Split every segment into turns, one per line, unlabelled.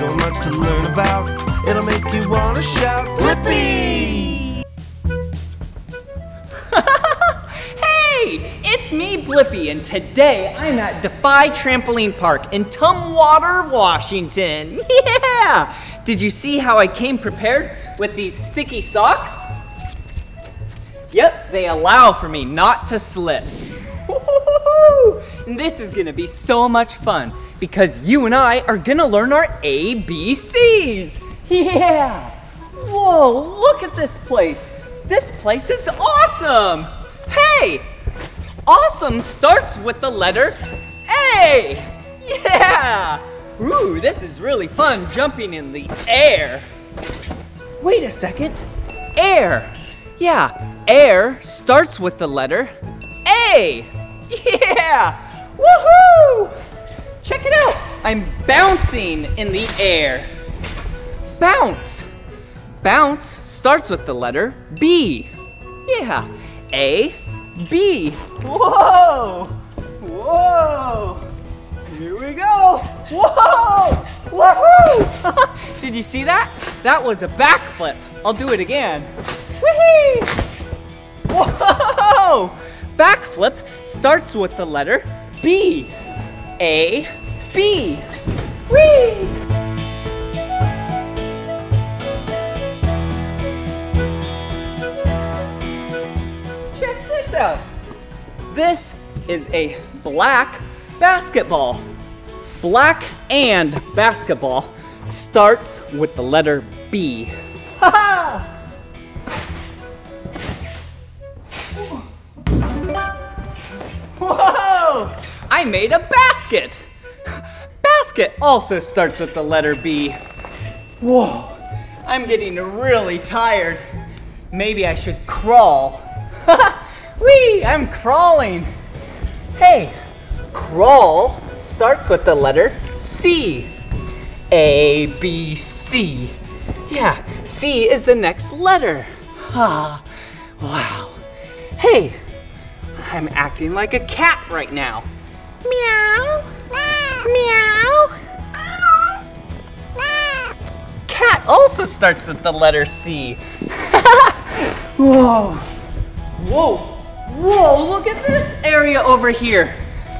so much to learn about. It'll make you wanna shout, Blippi!
Hey, it's me, Blippi, and today I'm at Defy Trampoline Park in Tumwater, Washington. Yeah! Did you see how I came prepared with these sticky socks? Yep, they allow for me not to slip. This is gonna be so much fun because you and I are gonna learn our ABCs. Yeah! Whoa, look at this place. This place is awesome. Hey, awesome starts with the letter A. Yeah! Ooh, this is really fun jumping in the air. Wait a second. Air. Yeah, air starts with the letter A. Yeah! Woohoo! Check it out. I'm bouncing in the air. Bounce. Bounce starts with the letter B. Yeah, A, B. Whoa! Whoa! Here we go! Whoa! Woohoo! Did you see that? That was a backflip. I'll do it again. Whee! Whoa! Backflip starts with the letter B. A, B. Whee! Check this out. This is a black basketball. Black and basketball starts with the letter B. Ha ha! Whoa! I made a basket. Basket also starts with the letter B. Whoa! I'm getting really tired. Maybe I should crawl. Whee! I'm crawling. Hey, crawl starts with the letter C. A, B, C. Yeah, C is the next letter. Ah, wow. Hey, I'm acting like a cat right now. Meow. Meow. Cat also starts with the letter C. Whoa. Whoa. Whoa, look at this area over here.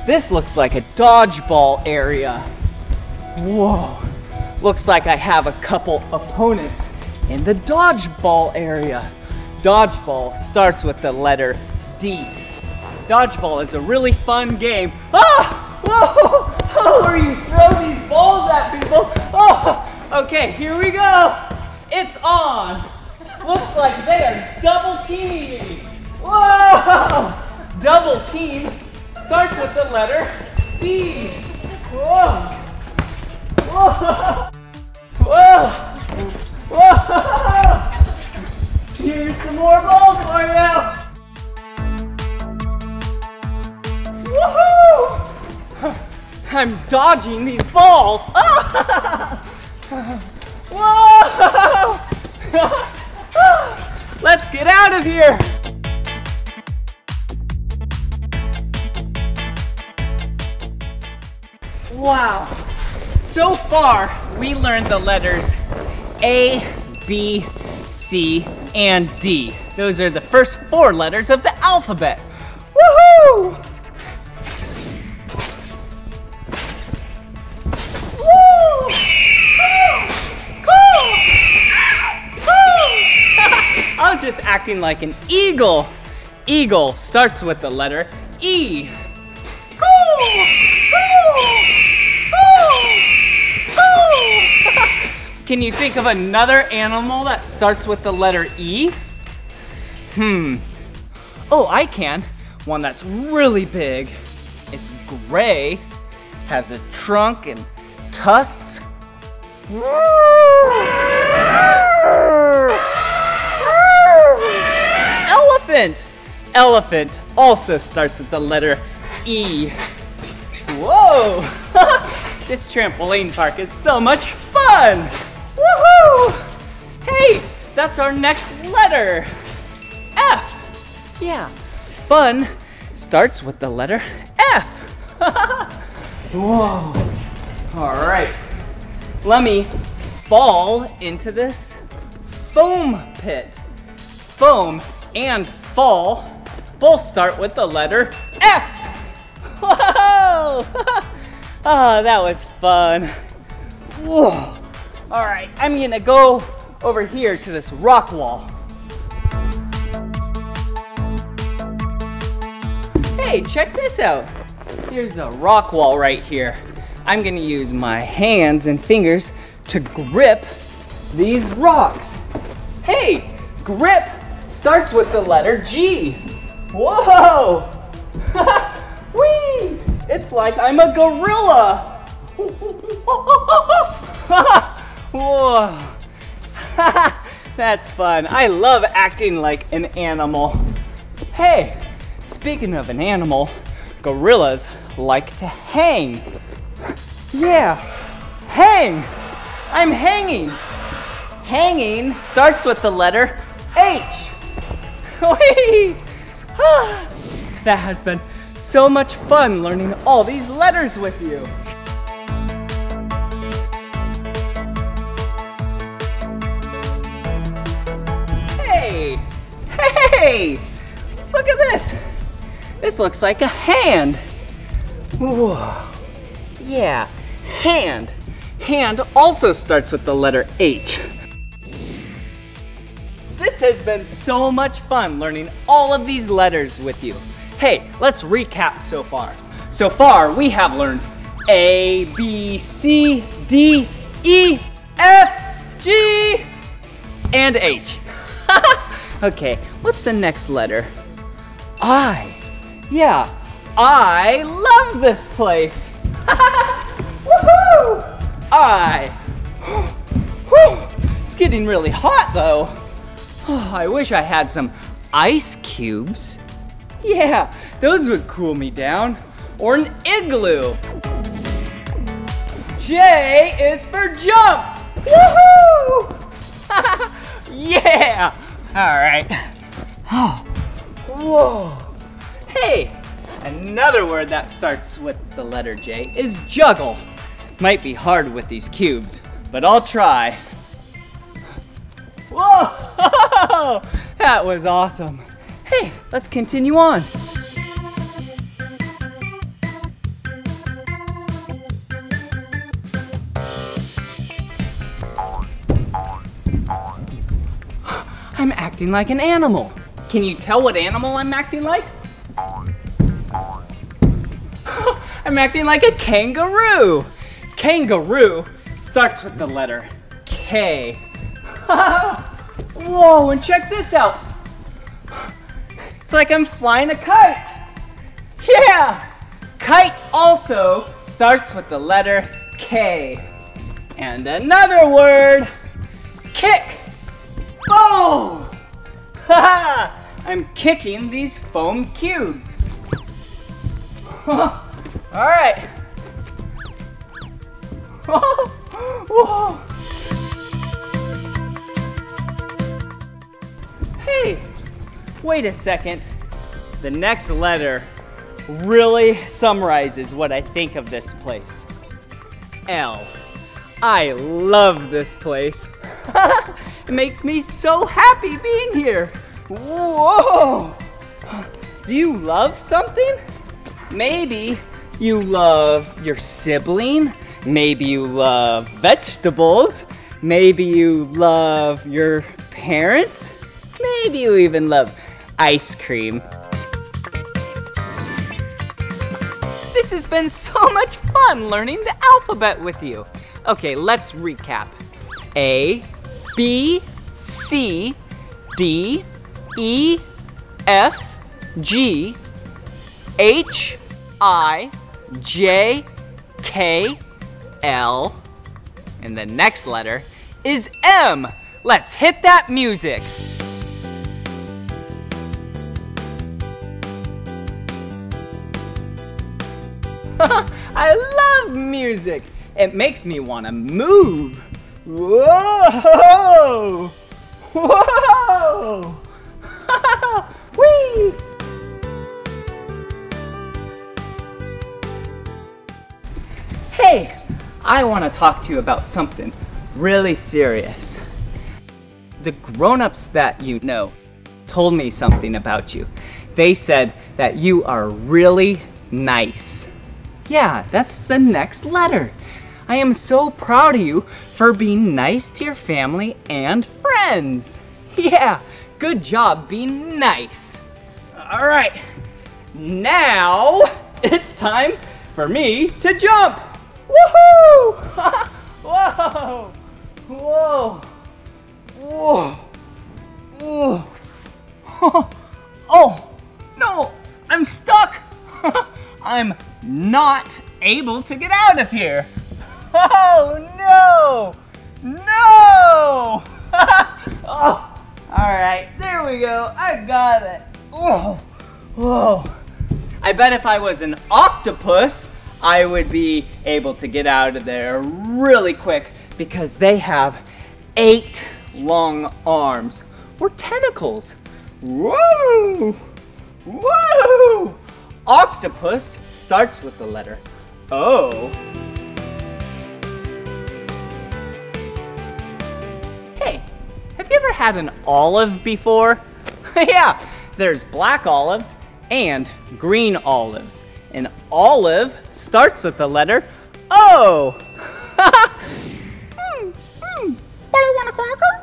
This looks like a dodgeball area. Whoa. Looks like I have a couple opponents in the dodgeball area. Dodgeball starts with the letter D. Dodgeball is a really fun game. Ah! Whoa! Oh, where you throw these balls at people. Oh, oh! Okay, here we go. It's on. Looks like they are double teaming me. Whoa! Double team starts with the letter D. Whoa! Whoa! Whoa! Whoa! Here's some more balls for you. Woohoo! I'm dodging these balls. Let's get out of here. Wow. So far, we learned the letters A, B, C, and D. Those are the first four letters of the alphabet. Acting like an eagle. Eagle starts with the letter E. Can you think of another animal that starts with the letter E? Hmm. Oh, I can. One that's really big. It's gray, has a trunk and tusks. Elephant! Elephant also starts with the letter E. Whoa! this trampoline park is so much fun! Woohoo! Hey, that's our next letter. F. Yeah, fun starts with the letter F. Whoa. All right. let me fall into this foam pit. Foam and fall both start with the letter F. Whoa! oh, that was fun. Whoa. All right, I'm gonna go over here to this rock wall. Hey, check this out. Here's a rock wall right here. I'm gonna use my hands and fingers to grip these rocks. Hey, grip starts with the letter G. Whoa! Whee! It's like I'm a gorilla. Whoa. That's fun. I love acting like an animal. Hey, speaking of an animal, gorillas like to hang. Yeah, hang. I'm hanging. Hanging starts with the letter H. That has been so much fun learning all these letters with you. Hey, hey, look at this. This looks like a hand. Whoa. Yeah, hand. Hand also starts with the letter H. This has been so much fun learning all of these letters with you. Hey, let's recap so far. So far, we have learned A, B, C, D, E, F, G, and H. okay, what's the next letter? I. Yeah, I love this place. Woohoo! I. It's getting really hot though. Oh, I wish I had some ice cubes. Yeah, those would cool me down. Or an igloo. J is for jump. Woohoo! yeah! All right. Oh, whoa. Hey, another word that starts with the letter J is juggle. Might be hard with these cubes, but I'll try. Whoa! Oh, that was awesome. Hey, let's continue on. I'm acting like an animal. Can you tell what animal I'm acting like? I'm acting like a kangaroo. Kangaroo starts with the letter K. Whoa, and check this out. It's like I'm flying a kite. Yeah! Kite also starts with the letter K. And another word, kick. Boom! Ha I'm kicking these foam cubes. All right. Whoa. Hey, wait a second. The next letter really summarizes what I think of this place. L. I love this place. it makes me so happy being here. Whoa! Do you love something? Maybe you love your sibling. Maybe you love vegetables. Maybe you love your parents. Maybe you even love ice cream. This has been so much fun learning the alphabet with you. Okay, let's recap. A, B, C, D, E, F, G, H, I, J, K, L, and the next letter is M. Let's hit that music. I love music. It makes me want to move. Whoa! Whoa! Whee! Hey, I want to talk to you about something really serious. The grown-ups that you know told me something about you. They said that you are really nice. Yeah, that's the next letter. I am so proud of you for being nice to your family and friends. Yeah, good job being nice. All right, now it's time for me to jump. Woohoo! Whoa! Whoa! Whoa! Whoa! Oh, no, I'm stuck. I'm not able to get out of here. Oh, no! No! oh, all right, there we go. I got it. Oh, whoa. I bet if I was an octopus, I would be able to get out of there really quick because they have eight long arms or tentacles. Whoa! Whoa! Octopus starts with the letter O. Hey, have you ever had an olive before? yeah, there's black olives and green olives. An olive starts with the letter O. mm, mm. Polly want a cracker?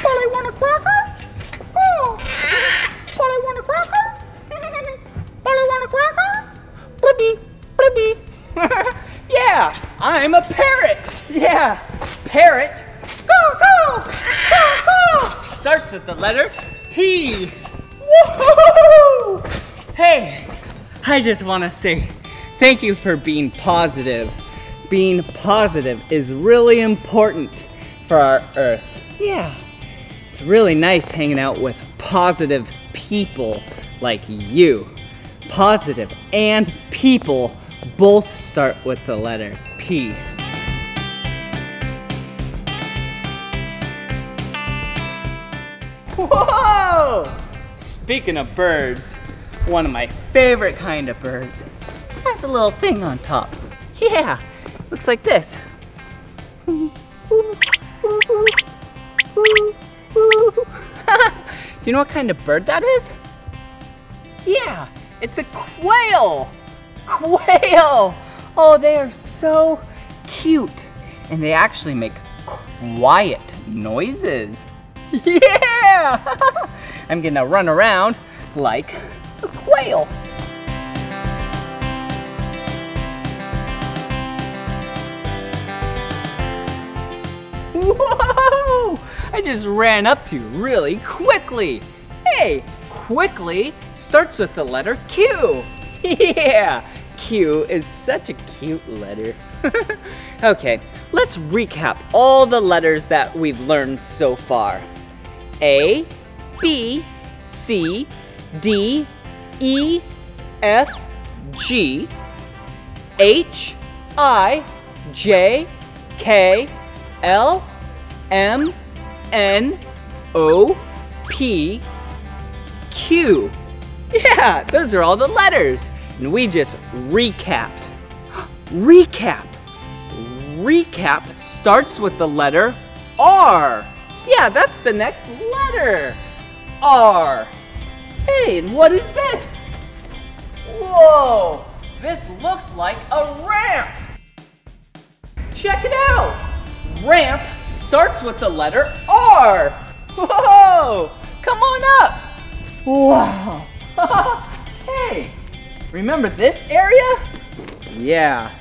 Polly want a cracker? Oh. Polly want a cracker? Polly want a cracker? Blippi, blippi. yeah, I'm a parrot. Yeah, parrot. Go, go, go, go. Starts with the letter P. Woohoo! Hey, I just want to say thank you for being positive. Being positive is really important for our Earth. Yeah, it's really nice hanging out with positive people like you. Positive and people both start with the letter P. Whoa! Speaking of birds, one of my favorite kind of birds has a little thing on top. Yeah, looks like this. Do you know what kind of bird that is? Yeah, it's a quail. Quail. Oh, they are so cute. And they actually make quiet noises. Yeah! I'm gonna run around like a quail. Whoa! I just ran up to you really quickly. Hey, quickly starts with the letter Q. Yeah, Q is such a cute letter. okay, let's recap all the letters that we've learned so far. A, B, C, D, E, F, G, H, I, J, K, L, M, N, O, P, Q. Yeah, those are all the letters. And we just recapped. Recap. Recap starts with the letter R. Yeah, that's the next letter. R. Hey, and what is this? Whoa, this looks like a ramp. Check it out. Ramp starts with the letter R. Whoa, come on up. Wow. hey, remember this area? Yeah,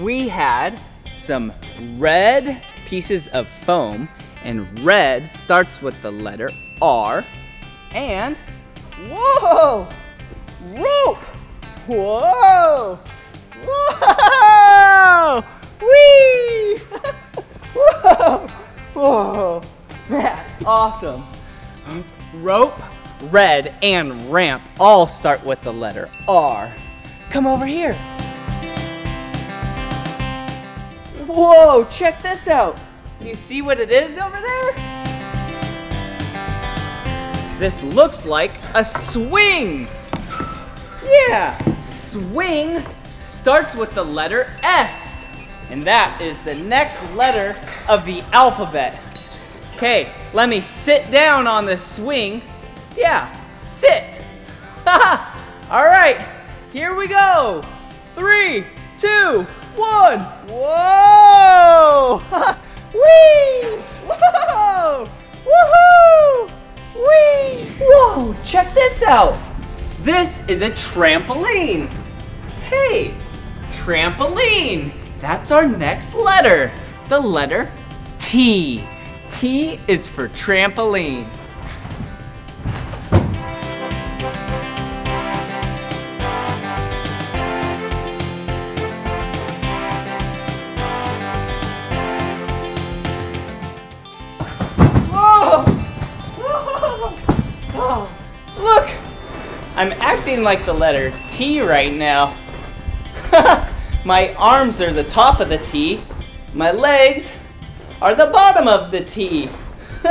we had some red pieces of foam and red starts with the letter R and whoa, rope. Whoa, whoa, wee, whoa, whoa, that's awesome. Rope, red, and ramp all start with the letter R. Come over here. Whoa, check this out. You see what it is over there? This looks like a swing. Yeah, swing starts with the letter S. And that is the next letter of the alphabet. Okay, let me sit down on the swing. Yeah, sit. All right, here we go. Three, two, one. Whoa! Whee! Whoa! Woohoo! Whee! Whoa, check this out. This is a trampoline. Hey, trampoline. That's our next letter. The letter T. T is for trampoline. Acting like the letter T right now. My arms are the top of the T. My legs are the bottom of the T.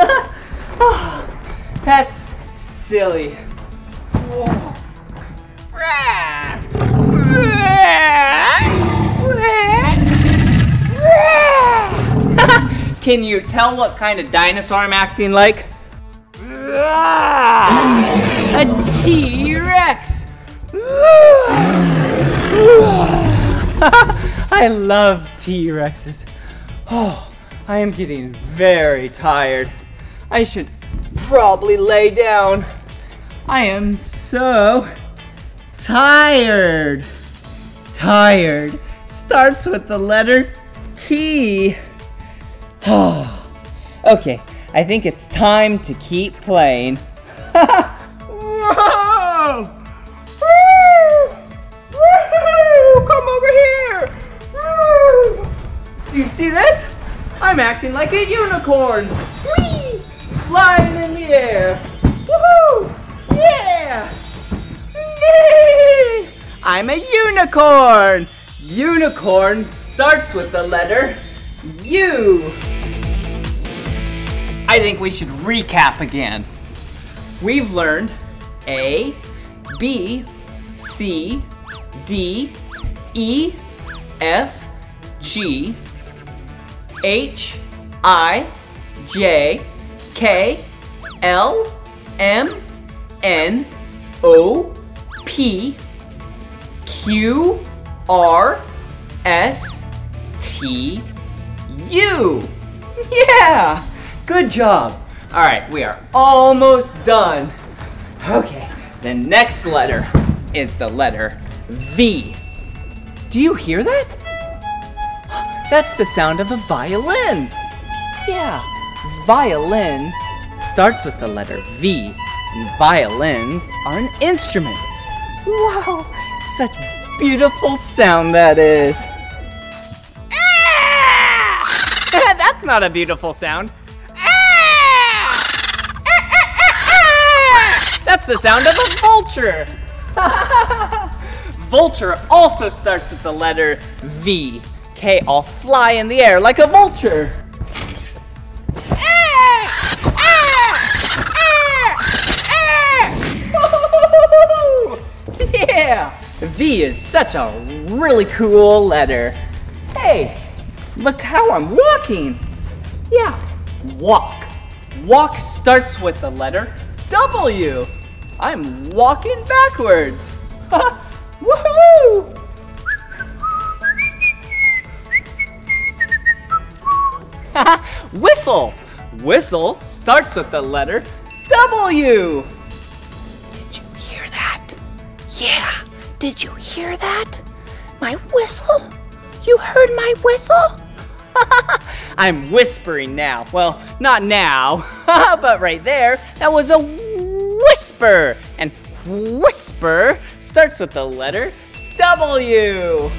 That's silly. Can you tell what kind of dinosaur I'm acting like? A T-Rex! I love T-Rexes. Oh, I am getting very tired. I should probably lay down. I am so tired. Tired starts with the letter T. okay, I think it's time to keep playing. Do you see this? I'm acting like a unicorn. Whee! Flying in the air. Woohoo! Yeah! Yay! I'm a unicorn. Unicorn starts with the letter U. I think we should recap again. We've learned A, B, C, D, E, F, G, H, I, J, K, L, M, N, O, P, Q, R, S, T, U. Yeah, good job. All right, we are almost done. Okay, the next letter is the letter V. Do you hear that? That's the sound of a violin. Yeah, violin starts with the letter V, and violins are an instrument. Wow, such beautiful sound that is. Ah! That's not a beautiful sound. That's the sound of a vulture. vulture also starts with the letter V. Okay, I'll fly in the air like a vulture. Yeah! V is such a really cool letter. Hey, look how I'm walking. Yeah, walk. Walk starts with the letter W. I'm walking backwards. Woohoo! Whistle. Whistle starts with the letter W. Did you hear that? Yeah, did you hear that? My whistle? You heard my whistle? I'm whispering now. Well, not now, but right there, that was a whisper. And whisper starts with the letter W.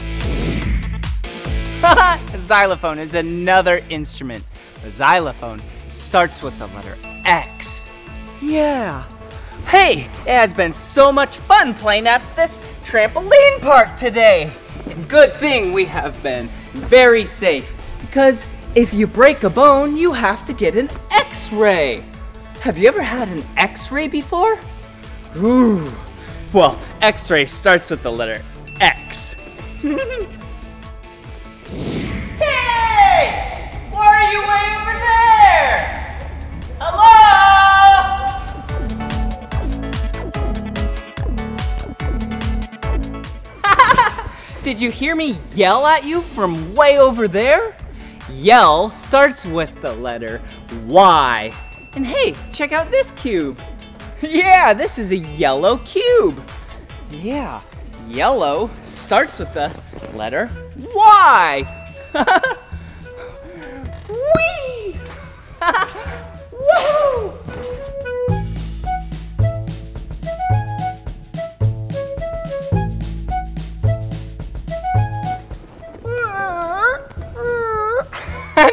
xylophone is another instrument. The xylophone starts with the letter X. Yeah. Hey, it has been so much fun playing at this trampoline park today. And good thing we have been very safe because if you break a bone, you have to get an x-ray. Have you ever had an x-ray before? Ooh. Well, x-ray starts with the letter X. Hey! Why are you way over there? Hello? Did you hear me yell at you from way over there? Yell starts with the letter Y. And hey, check out this cube. Yeah, this is a yellow cube. Yeah, yellow starts with the letter Y. Whee! Woohoo!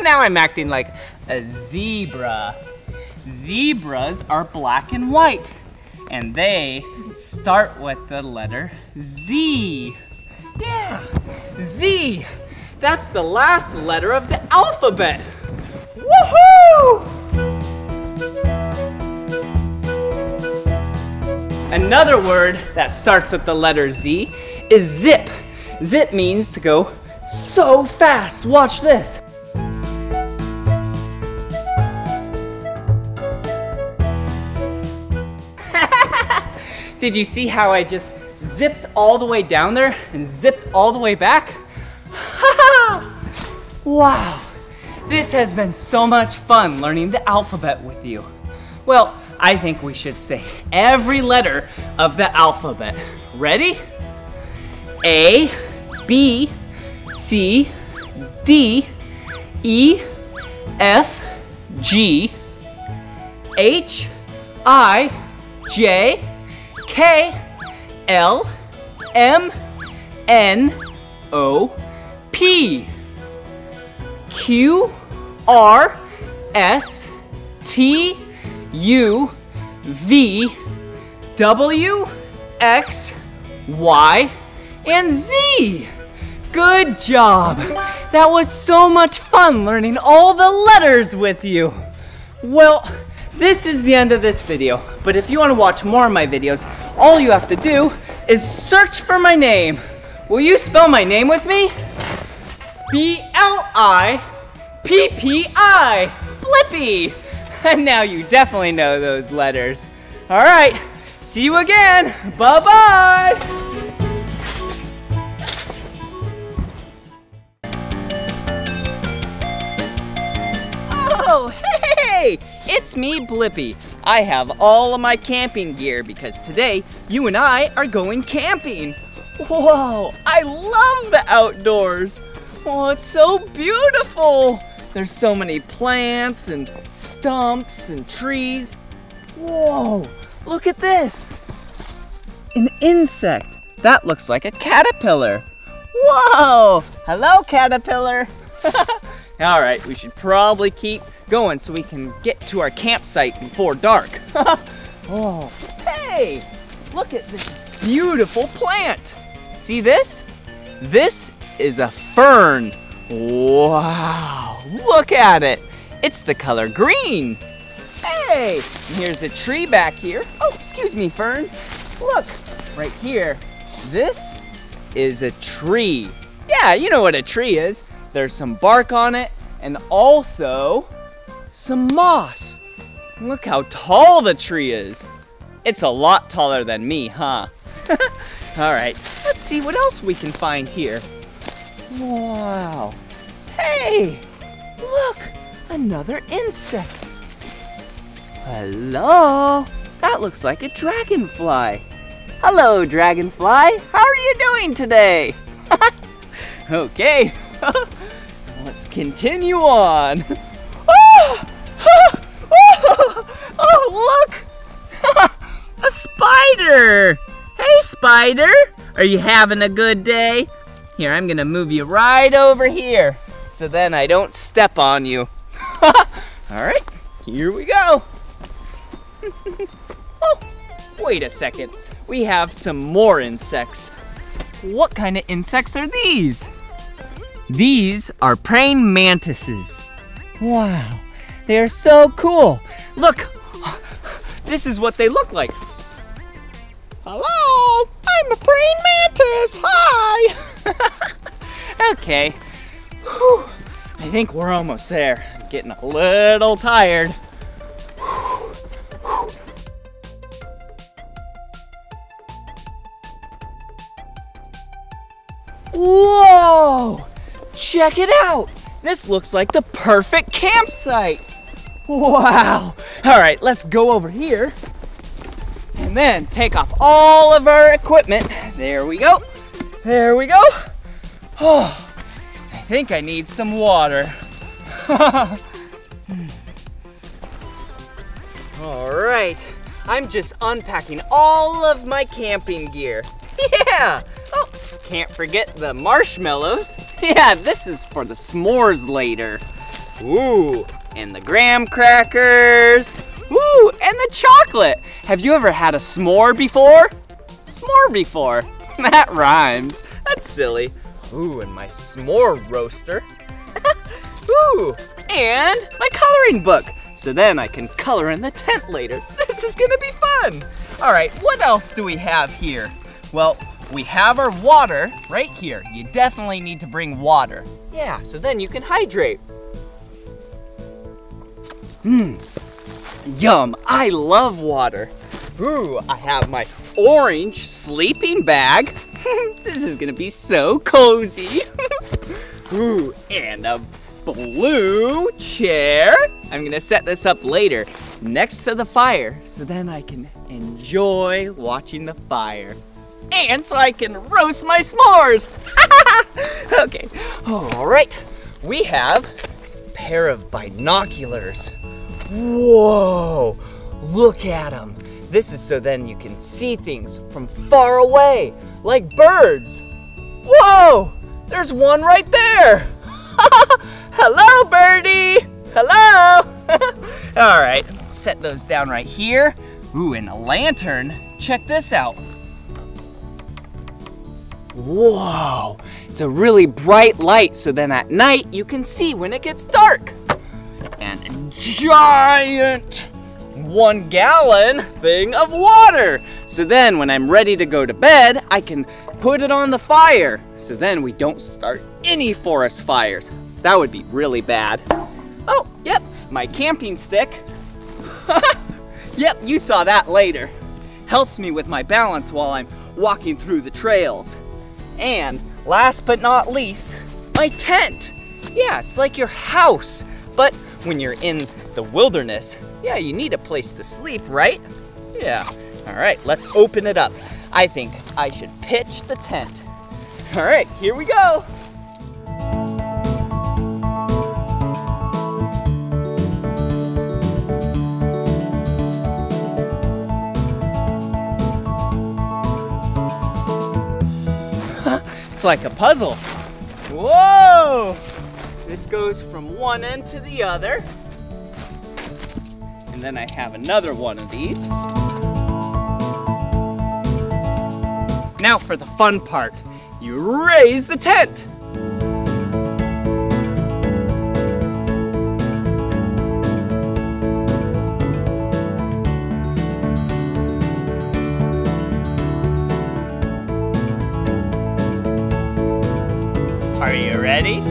now I'm acting like a zebra. Zebras are black and white, and they start with the letter Z. Yeah, Z. That's the last letter of the alphabet. Woohoo! Another word that starts with the letter Z is zip. Zip means to go so fast. Watch this. Did you see how I just zipped all the way down there and zipped all the way back? wow, this has been so much fun learning the alphabet with you. Well, I think we should say every letter of the alphabet. Ready? A, B, C, D, E, F, G, H, I, J, K L M N O P Q R S T U V W X Y and Z. Good job. That was so much fun learning all the letters with you. Well, this is the end of this video, but if you want to watch more of my videos, all you have to do is search for my name. Will you spell my name with me? B-L-I-P-P-I, Blippi. And now you definitely know those letters. All right, see you again. Bye-bye. Oh, hey! It's me, Blippi. I have all of my camping gear because today you and I are going camping. Whoa, I love the outdoors. Oh, it's so beautiful. There's so many plants and stumps and trees. Whoa, look at this. An insect. That looks like a caterpillar. Whoa, hello caterpillar. All right, we should probably keep going so we can get to our campsite before dark. oh, hey, look at this beautiful plant. See this? This is a fern. Wow, look at it. It's the color green. Hey, here's a tree back here. Oh, excuse me, fern. Look, right here. This is a tree. Yeah, you know what a tree is. There's some bark on it and also some moss. Look how tall the tree is. It's a lot taller than me, huh? All right, let's see what else we can find here. Wow. Hey, look, another insect. Hello, that looks like a dragonfly. Hello, dragonfly. How are you doing today? okay, let's continue on. Oh, oh, oh look! a spider! Hey, spider! Are you having a good day? Here, I'm gonna move you right over here so then I don't step on you. All right, here we go. oh, wait a second. We have some more insects. What kind of insects are these? These are praying mantises. Wow, they are so cool. Look, this is what they look like. Hello, I'm a praying mantis, hi. okay, Whew. I think we're almost there. getting a little tired. Whoa! Check it out! This looks like the perfect campsite. Wow. All right, let's go over here and then take off all of our equipment. There we go. There we go. Oh, I think I need some water. all right, I'm just unpacking all of my camping gear. Yeah. Can't forget the marshmallows. Yeah, this is for the s'mores later. Ooh, and the graham crackers. Ooh, and the chocolate. Have you ever had a s'more before? S'more before. That rhymes. That's silly. Ooh, and my s'more roaster. Ooh, and my coloring book. So then I can color in the tent later. This is gonna be fun. All right, what else do we have here? Well, we have our water right here. You definitely need to bring water. Yeah, so then you can hydrate. Mmm, yum, I love water. Ooh, I have my orange sleeping bag. this is gonna be so cozy. Ooh, and a blue chair. I'm gonna set this up later next to the fire so then I can enjoy watching the fire. And so I can roast my s'mores. okay, all right. We have a pair of binoculars. Whoa, look at them. This is so then you can see things from far away, like birds. Whoa, there's one right there. Hello, birdie. Hello. All right, set those down right here. Ooh, and a lantern. Check this out. Whoa, it's a really bright light, so then at night you can see when it gets dark. And a giant one gallon thing of water. So then when I'm ready to go to bed, I can put it on the fire. So then we don't start any forest fires. That would be really bad. Oh, yep, my camping stick. yep, you saw that later. Helps me with my balance while I'm walking through the trails. And last but not least, my tent. Yeah, it's like your house, but when you're in the wilderness, yeah, you need a place to sleep, right? Yeah. All right, let's open it up. I think I should pitch the tent. All right, here we go. It's like a puzzle. Whoa! This goes from one end to the other. And then I have another one of these. Now for the fun part. You raise the tent. Ready?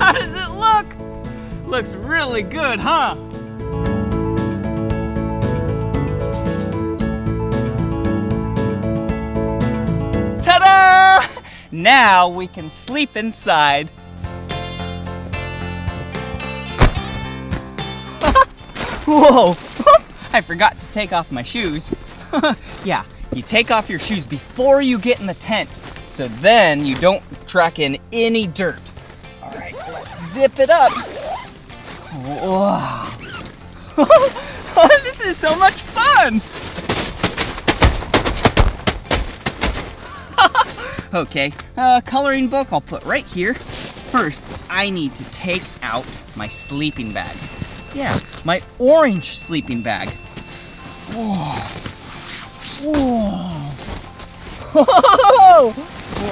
How does it look? Looks really good, huh? Ta-da! Now we can sleep inside. Whoa! I forgot to take off my shoes. yeah, you take off your shoes before you get in the tent, so then you don't track in any dirt. All right, let's zip it up. Wow. this is so much fun! Okay, uh, coloring book I'll put right here. First, I need to take out my sleeping bag. Yeah, my orange sleeping bag. Whoa. Whoa.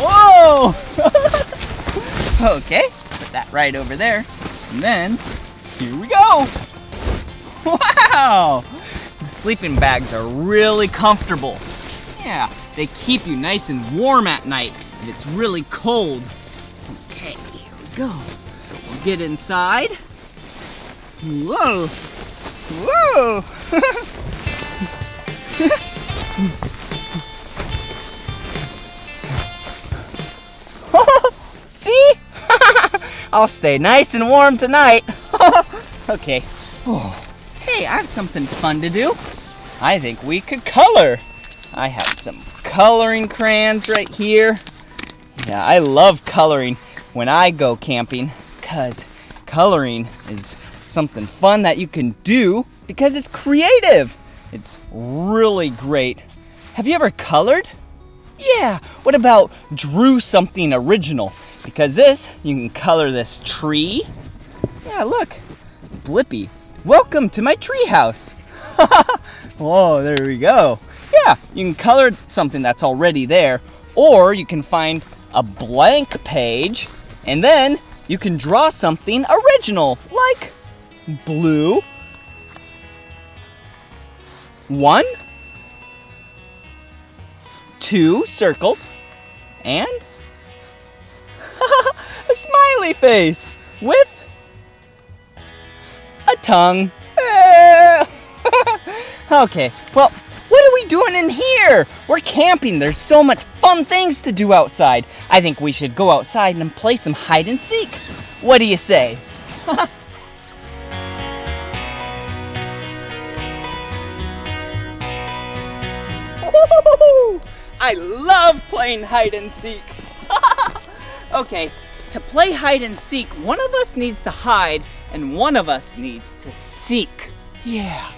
Whoa. Okay, put that right over there. And then, here we go. Wow! The sleeping bags are really comfortable. Yeah, they keep you nice and warm at night if it's really cold. Okay, here we go. We'll get inside. Whoa! Whoa! See? I'll stay nice and warm tonight. okay. Oh. Hey, I have something fun to do. I think we could color. I have some coloring crayons right here. Yeah, I love coloring when I go camping because coloring is something fun that you can do because it's creative. It's really great. Have you ever colored? Yeah, what about drew something original? Because this, you can color this tree. Yeah, look, Blippi, welcome to my tree house. Whoa, there we go. Yeah, you can color something that's already there, or you can find a blank page, and then you can draw something original, like blue, one, two circles, and a smiley face with a tongue. okay, well, what are we doing in here? We're camping. There's so much fun things to do outside. I think we should go outside and play some hide and seek. What do you say? I love playing hide and seek. okay, to play hide and seek, one of us needs to hide and one of us needs to seek. Yeah.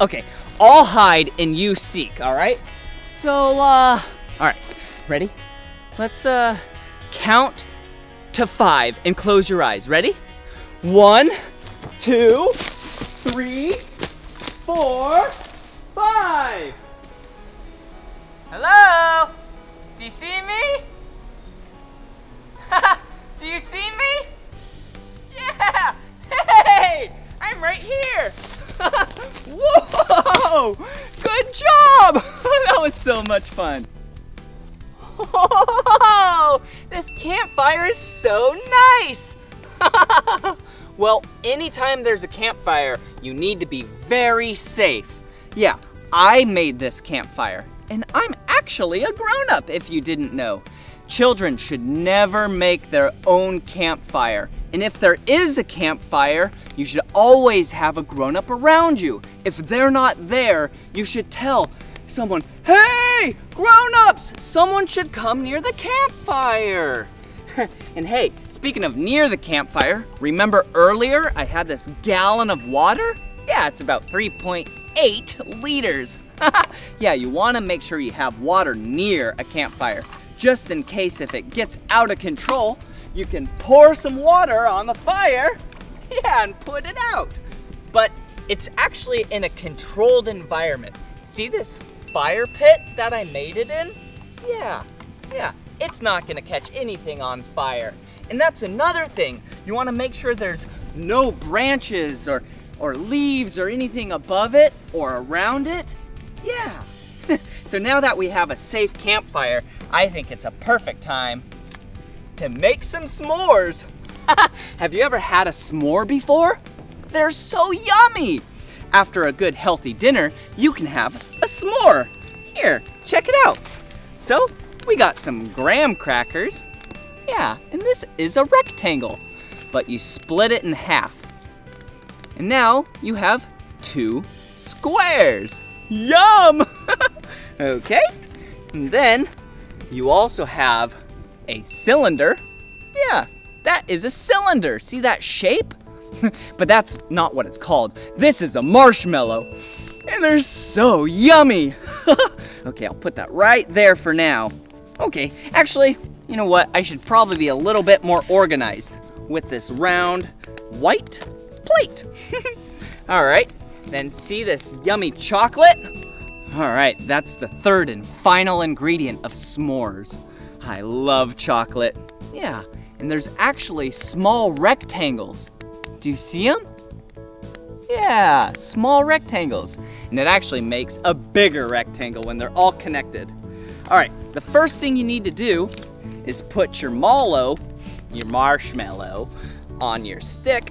Okay, I'll hide and you seek, all right? So, uh, all right, ready? Let's, uh, count to five and close your eyes. Ready? One, two, three, four, five. Hello? Do you see me? Do you see me? Yeah! Hey! I'm right here! Whoa! Good job! that was so much fun. Oh, this campfire is so nice! well, anytime there's a campfire, you need to be very safe. Yeah, I made this campfire, and I'm actually a grown-up if you didn't know. Children should never make their own campfire. And if there is a campfire, you should always have a grown-up around you. If they're not there, you should tell someone, hey, grown-ups, someone should come near the campfire. and hey, speaking of near the campfire, remember earlier I had this gallon of water? Yeah, it's about 3.8 liters. yeah, you wanna make sure you have water near a campfire. Just in case if it gets out of control, you can pour some water on the fire, yeah, and put it out. But it's actually in a controlled environment. See this fire pit that I made it in? Yeah, yeah, it's not gonna catch anything on fire. And that's another thing. You wanna make sure there's no branches or, or leaves or anything above it or around it. Yeah. so now that we have a safe campfire, I think it's a perfect time to make some s'mores. have you ever had a s'more before? They're so yummy. After a good healthy dinner, you can have a s'more. Here, check it out. So, we got some graham crackers. Yeah, and this is a rectangle, but you split it in half. And now you have two squares. Yum! okay, and then you also have a cylinder. Yeah, that is a cylinder. See that shape? but that's not what it's called. This is a marshmallow. And they're so yummy. okay, I'll put that right there for now. Okay, actually, you know what? I should probably be a little bit more organized with this round white plate. All right, then see this yummy chocolate? All right, that's the third and final ingredient of s'mores. I love chocolate. Yeah, and there's actually small rectangles. Do you see them? Yeah, small rectangles. And it actually makes a bigger rectangle when they're all connected. All right, the first thing you need to do is put your mallow, your marshmallow, on your stick.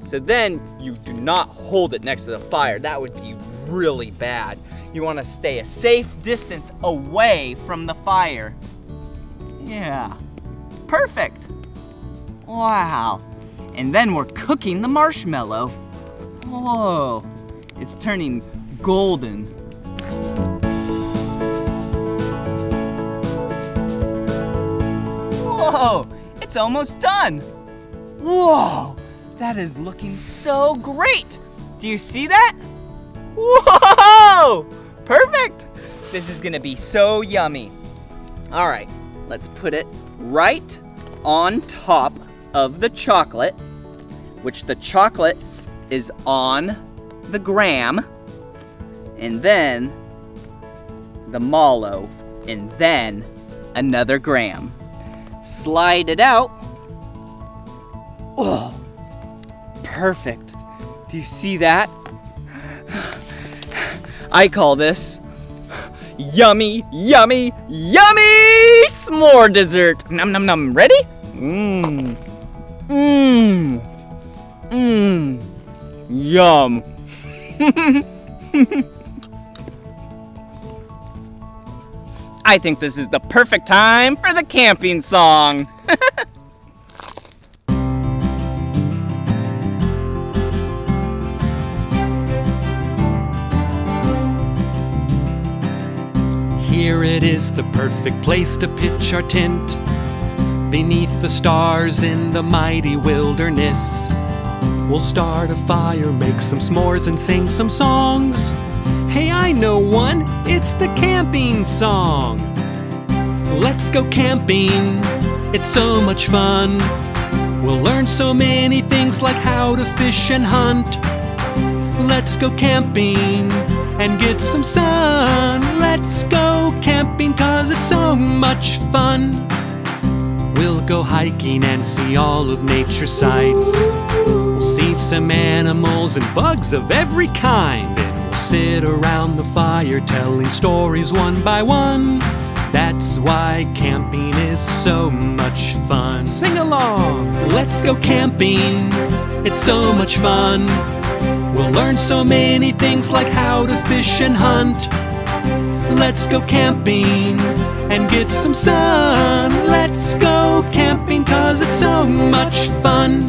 So then you do not hold it next to the fire. That would be really bad. You wanna stay a safe distance away from the fire. Yeah, perfect. Wow. And then we're cooking the marshmallow. Whoa, it's turning golden. Whoa, it's almost done. Whoa, that is looking so great. Do you see that? Whoa, perfect. This is gonna be so yummy. All right, let's put it right on top of the chocolate, which the chocolate is on the graham, and then the mallow, and then another graham. Slide it out. Oh, perfect. Do you see that? I call this yummy, yummy, yummy s'more dessert. Num num num. Ready? Mmm. Mmm. Mmm. Yum. I think this is the perfect time for the camping song.
Is, the perfect place to pitch our tent. Beneath the stars in the mighty wilderness. We'll start a fire, make some s'mores, and sing some songs. Hey, I know one, it's the camping song. Let's go camping, it's so much fun. We'll learn so many things like how to fish and hunt. Let's go camping and get some sun. Let's go camping cause it's so much fun. We'll go hiking and see all of nature's sights. We'll see some animals and bugs of every kind. And we'll sit around the fire telling stories one by one. That's why camping is so much fun. Sing along! Let's go camping. It's so much fun. We'll learn so many things like how to fish and hunt. Let's go camping and get some sun. Let's go camping cause it's so much fun.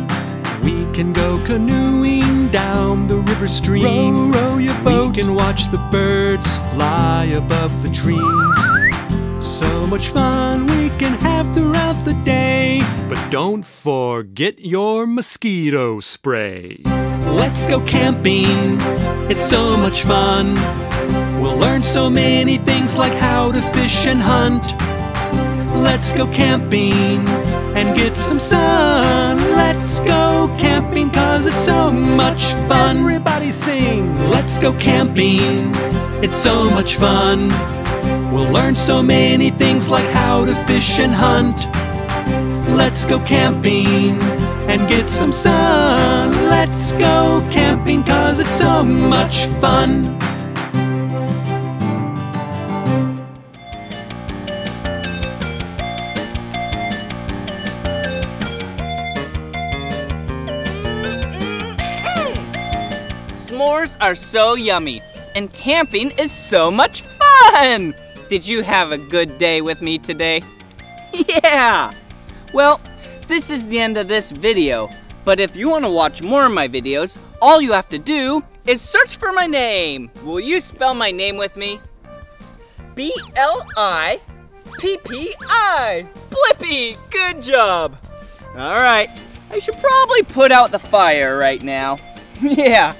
We can go canoeing down the river stream. Row, row your boat. We can watch the birds fly above the trees. So much fun we can have throughout the day. But don't forget your mosquito spray. Let's go camping, it's so much fun. We'll learn so many things like how to fish and hunt. Let's go camping and get some sun. Let's go camping cause it's so much fun. Everybody sing. Let's go camping, it's so much fun. We'll learn so many things like how to fish and hunt. Let's go camping and get some sun. Let's go camping cause it's so much fun.
S'mores are so yummy, and camping is so much fun! Did you have a good day with me today? Yeah! Well, this is the end of this video, but if you want to watch more of my videos, all you have to do is search for my name. Will you spell my name with me? B-L-I-P-P-I. Blippi, good job. All right, I should probably put out the fire right now. yeah,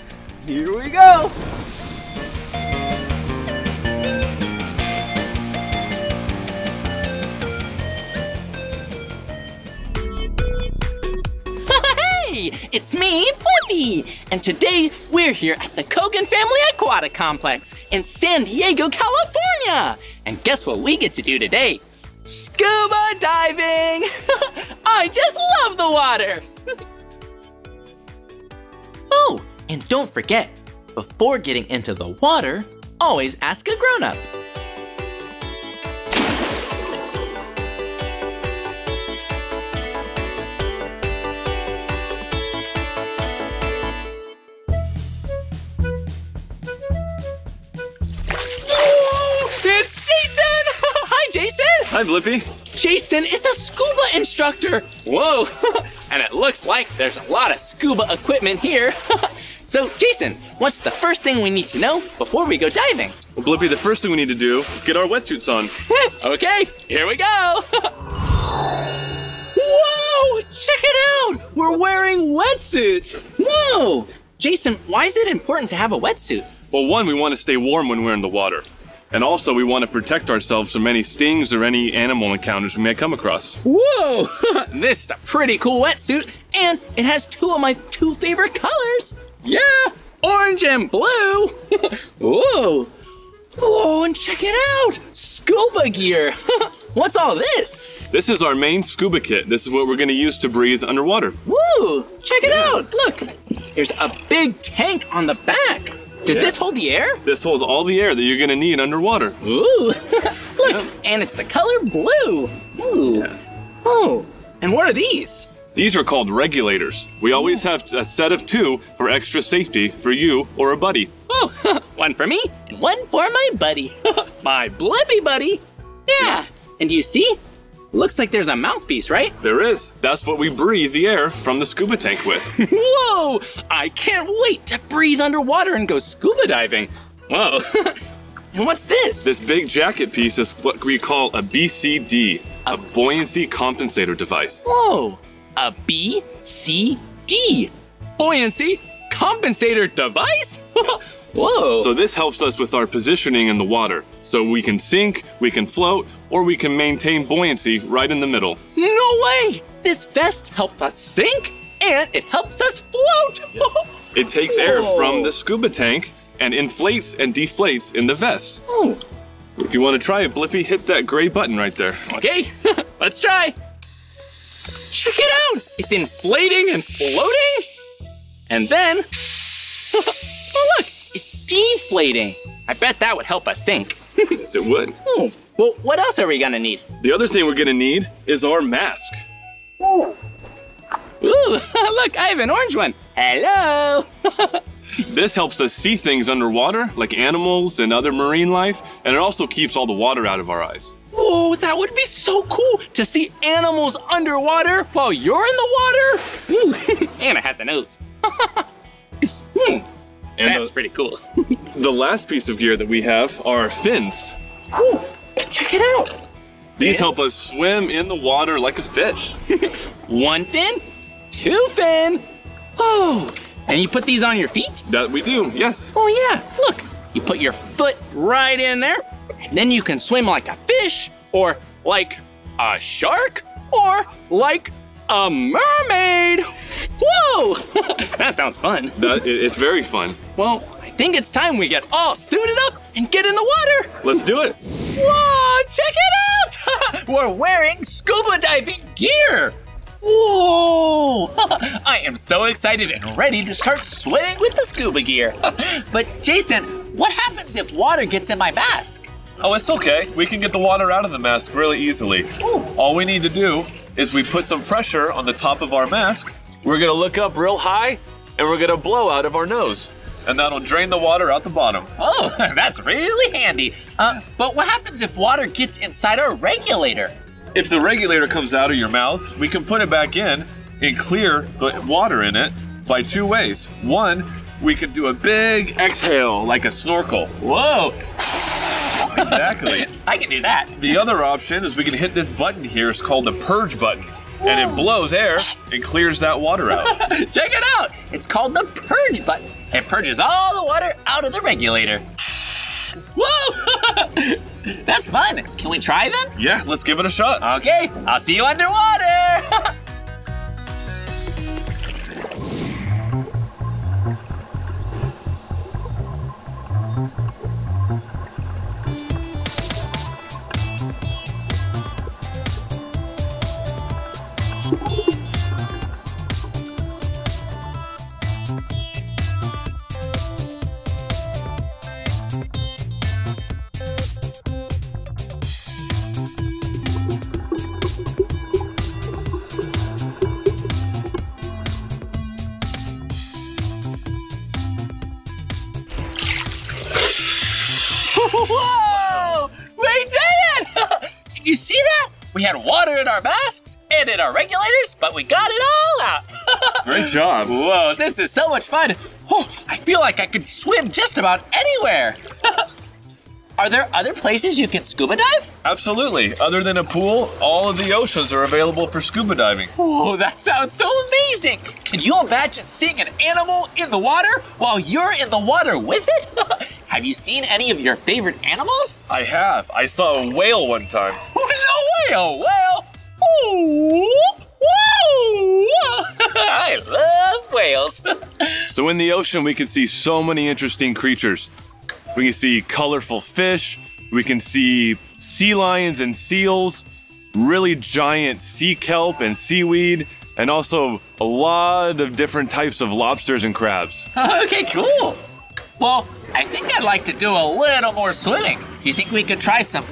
here we go.
Hey, it's me, Blippi! and today we're here at the Kogan Family Aquatic Complex in San Diego, California. And guess what we get to do today?
scuba diving. I just love the water. oh, and don't forget, before getting into the water, always ask a grown up. It's Jason! Hi, Jason!
Hi, Blippi.
Jason is a scuba instructor. Whoa! and it looks like there's a lot of scuba equipment here. so, Jason, what's the first thing we need to know before we go diving?
Well, Blippi, the first thing we need to do is get our wetsuits on.
okay, here we go. Whoa! Check it out! We're wearing wetsuits. Whoa! Jason, why is it important to have a wetsuit?
Well, one, we want to stay warm when we're in the water. And also, we want to protect ourselves from any stings or any animal encounters we may come across.
Whoa! this is a pretty cool wetsuit, and it has two of my two favorite colors. Yeah, orange and blue. Whoa! Whoa, and check it out! Scuba gear! What's all this?
This is our main scuba kit. This is what we're going to use to breathe underwater.
Woo! Check it out! Look! There's a big tank on the back. Does
Yeah.
this hold the air?
This holds all the air that you're going to need underwater.
Ooh! Look,
Yeah.
and it's the color blue. Ooh. Oh, and what are these?
These are called regulators. We always have a set of two for extra safety for you or a buddy.
Oh, one for me and one for my buddy. my Blippi buddy. Yeah. And you see? Looks like there's a mouthpiece, right?
There is. That's what we breathe the air from the scuba tank with.
Whoa! I can't wait to breathe underwater and go scuba diving. Whoa. and what's this?
This big jacket piece is what we call a BCD, a buoyancy compensator device.
Whoa. A B C D. Oh, buoyancy compensator device? Whoa.
So this helps us with our positioning in the water. So we can sink, we can float, or we can maintain buoyancy right in the middle.
no way! This vest helps us sink and it helps us float.
It takes air from the scuba tank and inflates and deflates in the vest.
oh.
If you want to try it, Blippi, hit that gray button right there.
Okay, let's try. Check it out! It's inflating and floating. And then, oh look, it's deflating. I bet that would help us sink.
Yes, it would.
Hmm. Well, what else are we gonna need?
The other thing we're gonna need is our mask.
Ooh, look, I have an orange one. Hello.
This helps us see things underwater, like animals and other marine life, and it also keeps all the water out of our eyes.
Oh, that would be so cool to see animals underwater while you're in the water. Ooh, Anna has a nose. Hmm,
And
That's
the,
pretty cool.
the last piece of gear that we have are fins.
Ooh, check it out.
These
Fins?
help us swim in the water like a fish.
One fin, two fin. Oh, and you put these on your feet?
That we do, yes.
Oh yeah, look. You put your foot right in there, and then you can swim like a fish, or like a shark, or like a mermaid. Whoa! that sounds fun.
That, it- it's very fun.
Well, I think it's time we get all suited up and get in the water.
Let's do it.
Whoa, check it out! We're wearing scuba diving gear. Whoa! I am so excited and ready to start swimming with the scuba gear.
But Jason, what happens if water gets in my mask?
Oh, it's okay. We can get the water out of the mask really easily. All we need to do is we put some pressure on the top of our mask. We're gonna look up real high and we're gonna blow out of our nose. And that'll drain the water out the bottom.
Oh, that's really handy. Uh, but what happens if water gets inside our regulator?
If the regulator comes out of your mouth, we can put it back in and clear the water in it by two ways. One, we could do a big exhale like a snorkel.
Whoa!
Exactly.
I can do that.
the other option is we can hit this button here. It's called the purge button. And it blows air and clears that water out.
Check it out. It's called the purge button. It purges all the water out of the regulator. Whoa! that's fun. Can we try them?
yeah, let's give it a shot.
Okay, I'll see you underwater.
And in our regulators, but we got it all out.
Great job.
Whoa, this is so much fun. Oh, I feel like I could swim just about anywhere. Are there other places you can scuba dive?
Absolutely. Other than a pool, all of the oceans are available for scuba diving.
Oh, that sounds so amazing! Can you imagine seeing an animal in the water while you're in the water with it? Have you seen any of your favorite animals?
I have. I saw a whale one time.
Oh, no way, oh, a whale! I love whales.
So in the ocean, we can see so many interesting creatures. We can see colorful fish. We can see sea lions and seals, really giant sea kelp and seaweed, and also a lot of different types of lobsters and crabs.
okay, cool. Well, I think I'd like to do a little more swimming. Do you think we could try some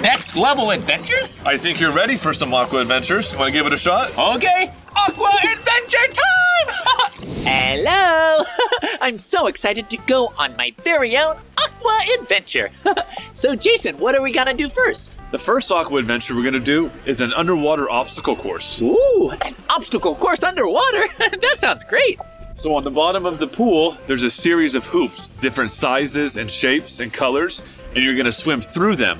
next level adventures?
I think you're ready for some aqua adventures. Want to give it a shot?
Okay, aqua adventure time! Hello! I'm so excited to go on my very own aqua adventure. so, Jason, what are we gonna do first?
The first aqua adventure we're going to do is an underwater obstacle course.
Ooh, an obstacle course underwater. that sounds great.
So on the bottom of the pool, there's a series of hoops, different sizes and shapes and colors, and you're gonna swim through them.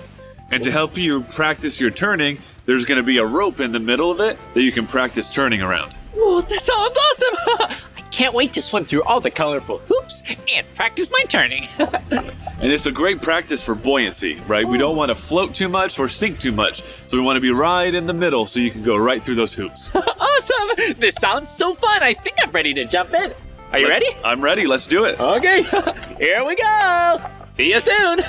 And to help you practice your turning, there's gonna be a rope in the middle of it that you can practice turning around.
Whoa, that sounds awesome! I can't wait to swim through all the colorful hoops and practice my turning.
And it's a great practice for buoyancy, right? We don't want to float too much or sink too much. So we want to be right in the middle so you can go right through those hoops.
awesome! This sounds so fun. I think I'm ready to jump in. Are you ready?
I'm ready. Let's do it.
Okay, here we go. See you soon.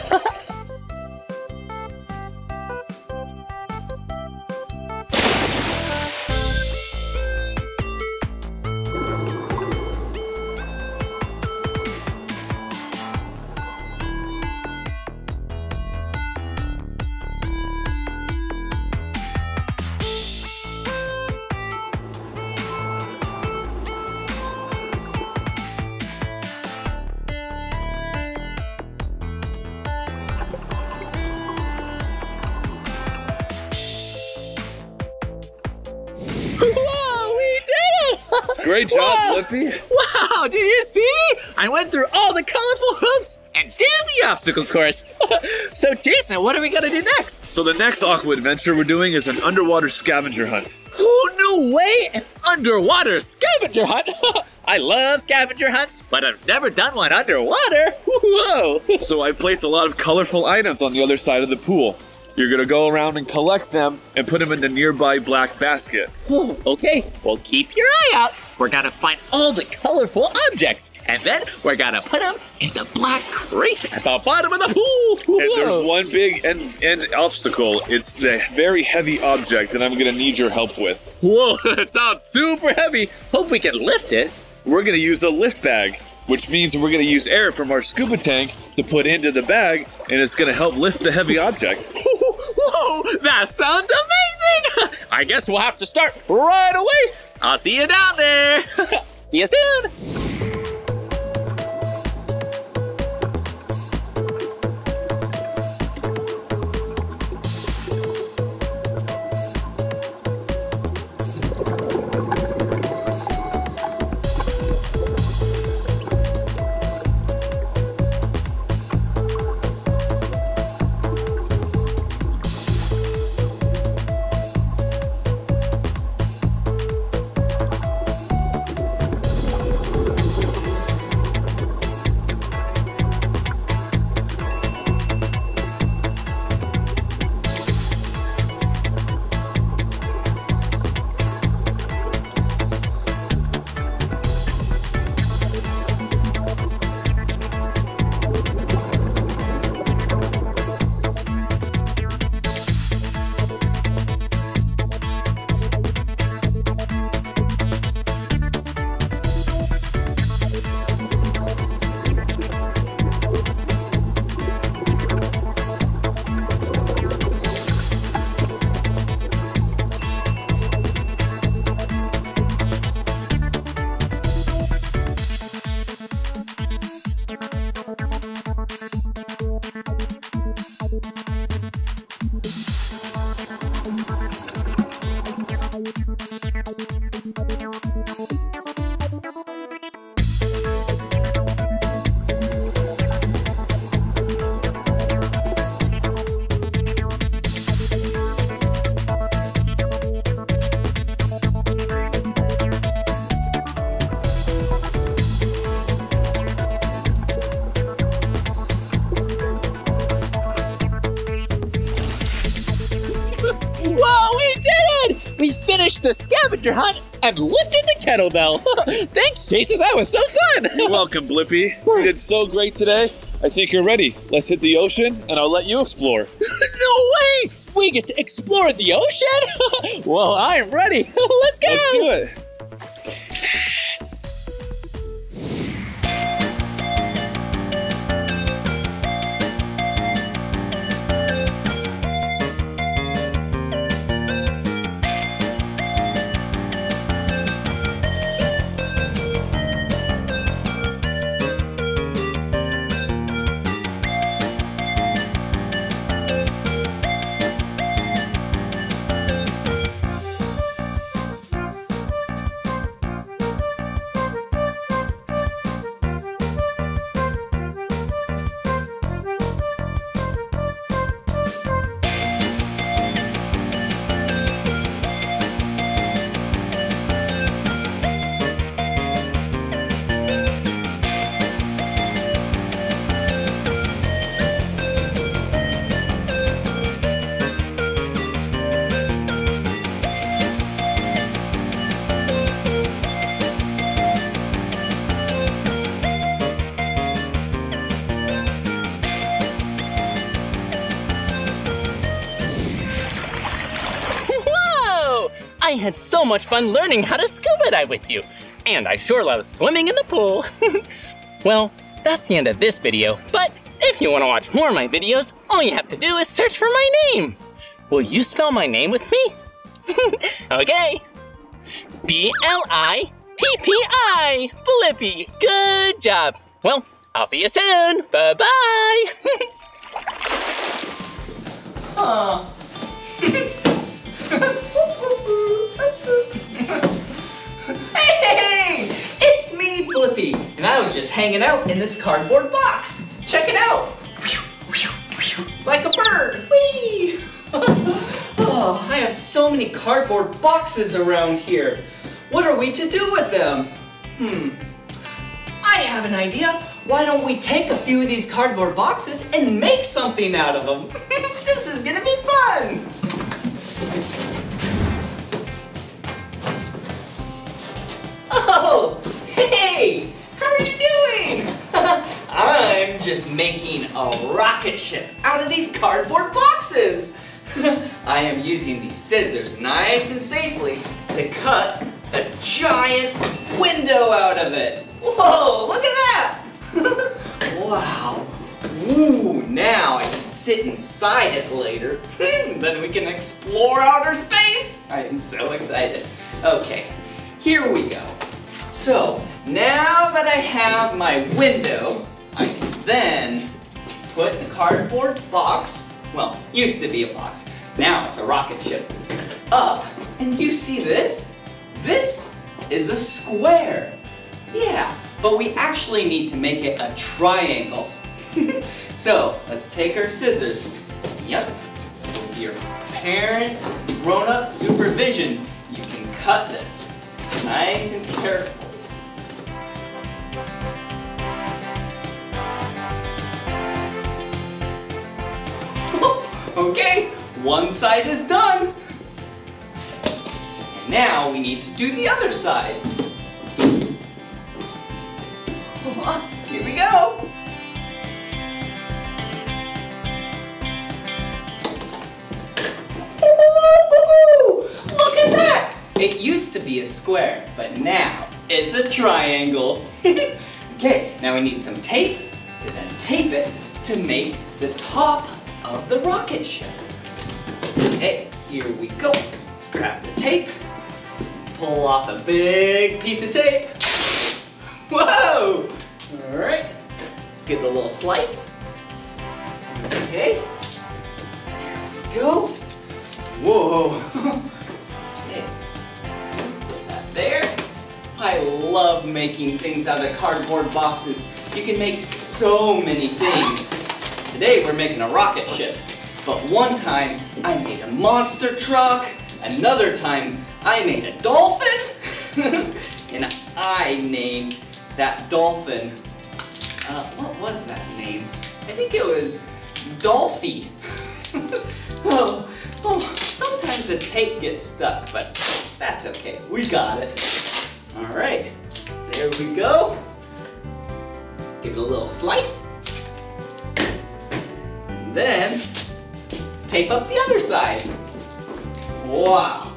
Great
Whoa.
job, Blippi.
Wow, did you see? I went through all the colorful hoops and did the obstacle course. so, Jason, what are we gonna do next?
So the next aqua adventure we're doing is an underwater scavenger hunt.
Who knew way! An underwater scavenger hunt! I love scavenger hunts, but I've never done one underwater. Whoa!
So I placed a lot of colorful items on the other side of the pool. You're gonna go around and collect them and put them in the nearby black basket.
Whoa, okay, well, keep your eye out. We're gonna find all the colorful objects, and then we're gonna put them in the black crate at the bottom of the pool.
And there's one big end, end obstacle. It's the very heavy object that I'm gonna need your help with.
Whoa, that sounds super heavy. Hope we can lift it.
We're gonna use a lift bag, which means we're gonna use air from our scuba tank to put into the bag, and it's gonna help lift the heavy object.
Whoa, that sounds amazing! I guess we'll have to start right away. I'll see you down there. see you soon. Scavenger hunt and lifted the kettlebell. Thanks, Jason. That was so fun.
You're welcome, Blippi. You did so great today. I think you're ready. Let's hit the ocean, and I'll let you explore.
no way! We get to explore the ocean? well, I am ready. Let's go.
Let's do it.
So much fun learning how to scuba dive with you. And I sure love swimming in the pool. well, that's the end of this video, but if you want to watch more of my videos, all you have to do is search for my name. Will you spell my name with me? okay. B-L-I-P-P-I. Blippi. Good job. Well, I'll see you soon. Bye-bye.
Aw. Blippi, and I was just hanging out in this cardboard box. Check it out. It's like a bird. Whee! oh, I have so many cardboard boxes around here. What are we to do with them? Hmm. I have an idea. Why don't we take a few of these cardboard boxes and make something out of them? this is gonna be fun. Oh, hey, how are you doing? I'm just making a rocket ship out of these cardboard boxes. I am using these scissors nice and safely to cut a giant window out of it. Whoa, look at that! wow. Ooh, now I can sit inside it later. Hmm, then we can explore outer space. I am so excited. Okay, here we go. So, now that I have my window, I can then put the cardboard box, well, used to be a box, now it's a rocket ship, up, and do you see this? This is a square. Yeah, but we actually need to make it a triangle. so, let's take our scissors. Yep, with your parents' grown-up supervision, you can cut this nice and carefully. Okay, one side is done. And now we need to do the other side. Here we go. Look at that! It used to be a square, but now it's a triangle. okay, now we need some tape to then tape it to make the top of the rocket ship. Okay, here we go. Let's grab the tape, pull off a big piece of tape. Whoa! All right, let's give it a little slice. Okay, there we go. Whoa. There. I love making things out of cardboard boxes. You can make so many things. Today we're making a rocket ship. But one time I made a monster truck. Another time I made a dolphin. and I named that dolphin. Uh, what was that name? I think it was Dolphy. oh, oh, sometimes the tape gets stuck, but That's okay. We got it. All right. There we go. Give it a little slice. Then tape up the other side. Wow.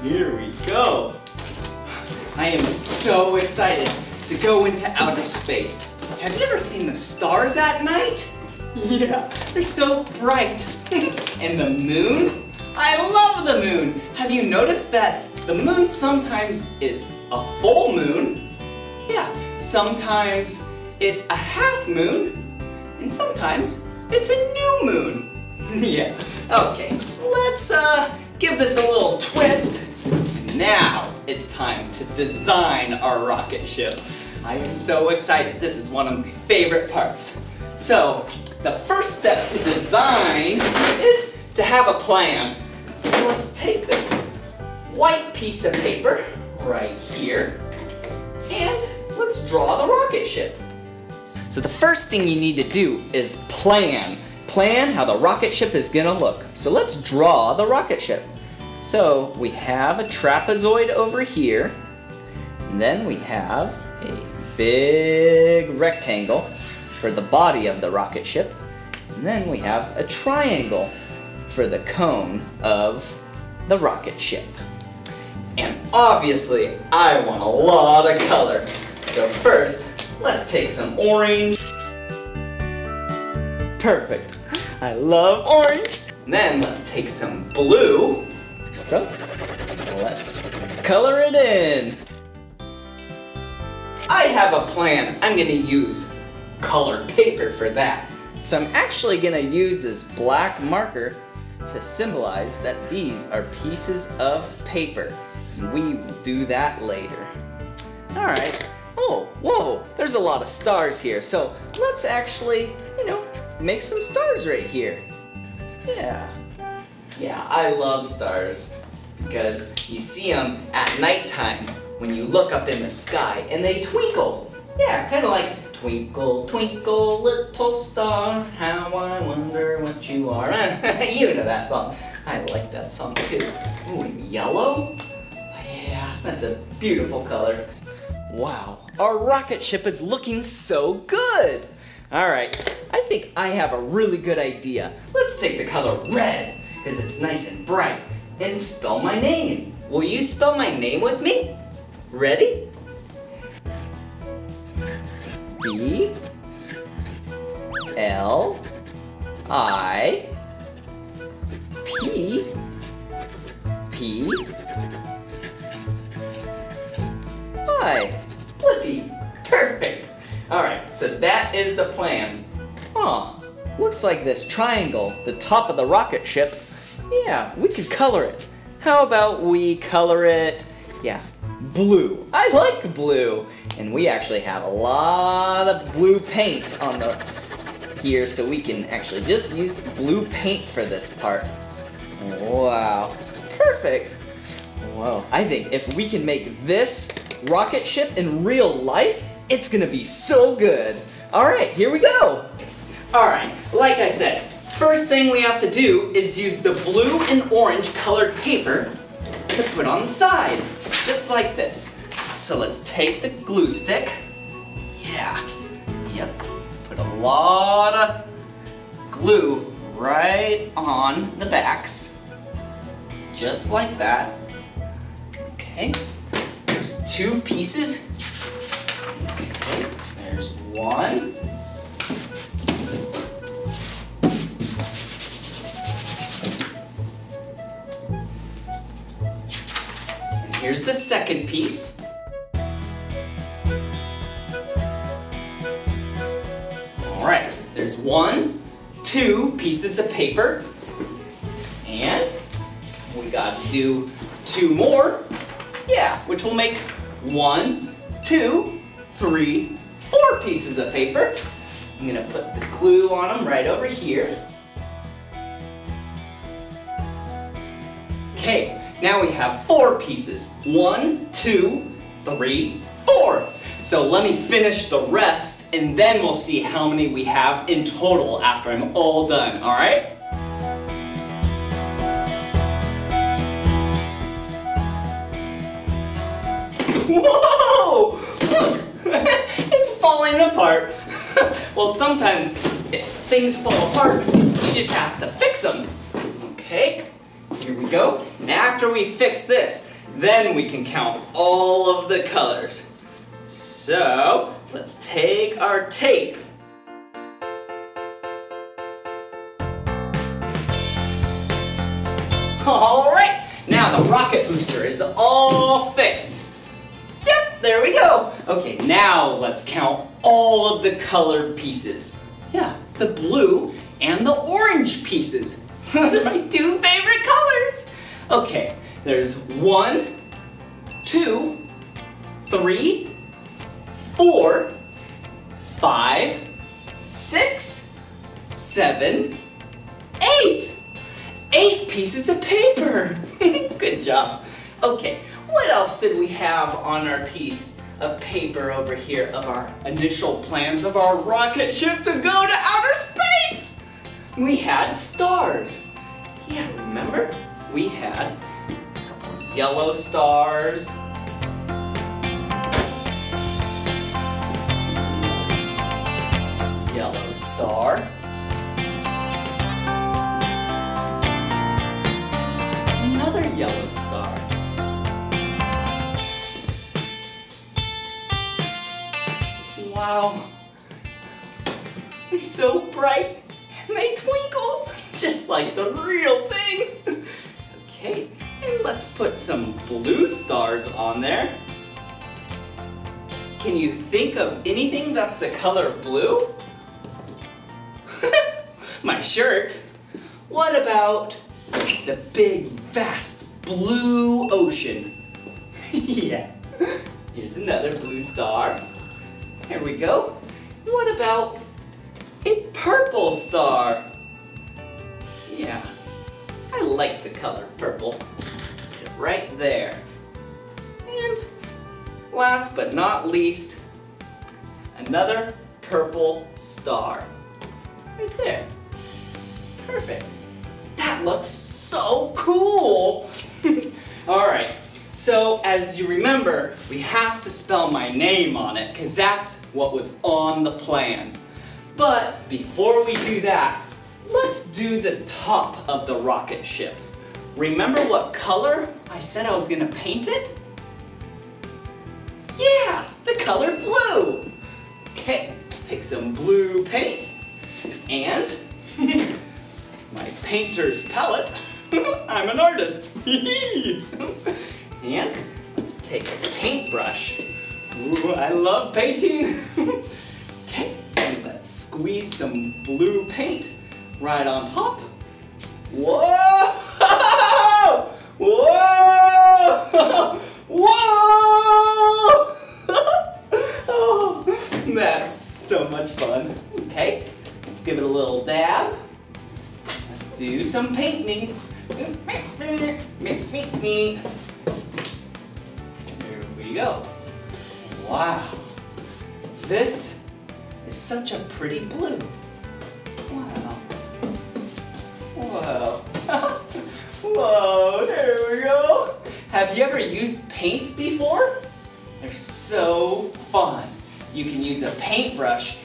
Here we go. I am so excited to go into outer space. Have you ever seen the stars at night? Yeah, they're so bright. and the moon? I love the moon. Have you noticed that the moon sometimes is a full moon? Yeah, sometimes it's a half moon, and sometimes it's a new moon. yeah, okay, let's uh, give this a little twist. Now it's time to design our rocket ship. I am so excited. This is one of my favorite parts. So, the first step to design is to have a plan. So let's take this white piece of paper right here and let's draw the rocket ship. So the first thing you need to do is plan. Plan how the rocket ship is gonna look. So let's draw the rocket ship. So we have a trapezoid over here. And then we have a big rectangle for the body of the rocket ship. And then we have a triangle for the cone of the rocket ship. And obviously, I want a lot of color. So first, let's take some orange. Perfect. I love orange. Then let's take some blue. So, let's color it in. I have a plan. I'm gonna use colored paper for that. So I'm actually gonna use this black marker to symbolize that these are pieces of paper. We will do that later. All right. Oh, whoa, there's a lot of stars here. So let's actually, you know, make some stars right here. Yeah. Yeah, I love stars because you see them at nighttime when you look up in the sky and they twinkle. Yeah, kind of like twinkle, twinkle, little star, how I wonder what you are. you know that song. I like that song too. Ooh, and yellow? Yeah, that's a beautiful color. Wow, our rocket ship is looking so good. All right, I think I have a really good idea. Let's take the color red, because it's nice and bright, and spell my name. Will you spell my name with me? Ready? B L I P P I Blippi. Perfect. All right, so that is the plan. Huh, looks like this triangle, the top of the rocket ship, yeah, we could color it. How about we color it, yeah, blue. I like blue. And we actually have a lot of blue paint on the here, so we can actually just use blue paint for this part. Wow, perfect. Whoa, I think if we can make this rocket ship in real life, it's gonna be so good. All right, here we go. All right, like I said, first thing we have to do is use the blue and orange colored paper to put on the side, just like this. So let's take the glue stick. Yeah, yep. Put a lot of glue right on the backs, just like that. Okay, there's two pieces. Okay, there's one. And here's the second piece. All right, there's one, two pieces of paper, and we got to do two more. Yeah, which will make one, two, three, four pieces of paper. I'm gonna put the glue on them right over here. Okay, now we have four pieces. One, two, three, four. So let me finish the rest and then we'll see how many we have in total after I'm all done, all right? Whoa! It's falling apart. well, sometimes things fall apart, you just have to fix them. Okay, here we go. And after we fix this, then we can count all of the colors. So, let's take our tape Alright, now the rocket booster is all fixed. There we go. Okay, now let's count all of the colored pieces. Yeah, the blue and the orange pieces. Those are my two favorite colors. Okay, there's one, two, three, four, five, six, seven, eight. Eight pieces of paper. Good job. Okay, what else did we have on our piece of paper over here of our initial plans of our rocket ship to go to outer space? We had stars. Yeah, remember? We had yellow stars, yellow star. Another yellow star. Wow. They're so bright and they twinkle just like the real thing. Okay, and let's put some blue stars on there. Can you think of anything that's the color blue? My shirt. What about the big, vast blue ocean? yeah. Here's another blue star. There we go. What about a purple star? Yeah. I like the color purple. Right there. And last but not least, another purple star. Right there. Perfect. That looks so cool! Alright, so as you remember, we have to spell my name on it because that's what was on the plans. But before we do that, let's do the top of the rocket ship. Remember what color I said I was gonna paint it? Yeah, the color blue. Okay, let's take some blue paint and my painter's palette. I'm an artist. and let's take a paintbrush. Ooh, I love painting. okay, and let's squeeze some blue paint right on top. Whoa! Whoa! Whoa! oh, that's so much fun. Okay, let's give it a little dab. Let's do some painting. Go. Wow. This is such a pretty blue. Wow. Whoa. Whoa, there we go. Have you ever used paints before? They're so fun. You can use a paintbrush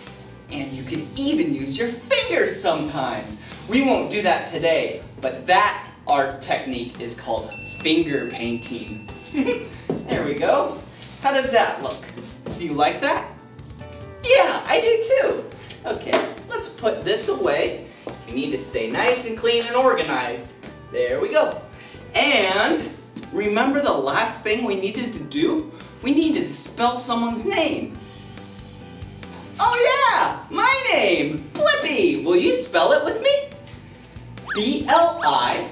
and you can even use your fingers sometimes. We won't do that today, but that art technique is called finger painting. there we go. How does that look? Do you like that? Yeah, I do too. Okay, let's put this away. We need to stay nice and clean and organized. There we go. And remember the last thing we needed to do? We needed to spell someone's name. Oh yeah, my name, Blippi. Will you spell it with me? B-L-I-P-P-I.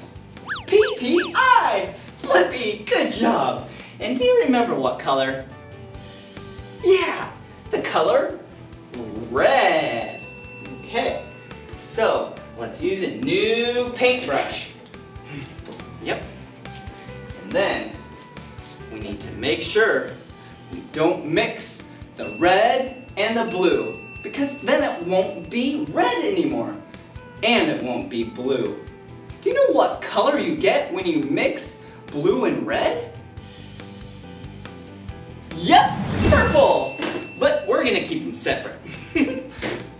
Blippi, good job. And do you remember what color? Yeah, the color red. Okay, so let's use a new paintbrush. Yep. And then we need to make sure we don't mix the red and the blue because then it won't be red anymore and it won't be blue. Do you know what color you get when you mix blue and red? Yep, purple. but we're gonna keep them separate.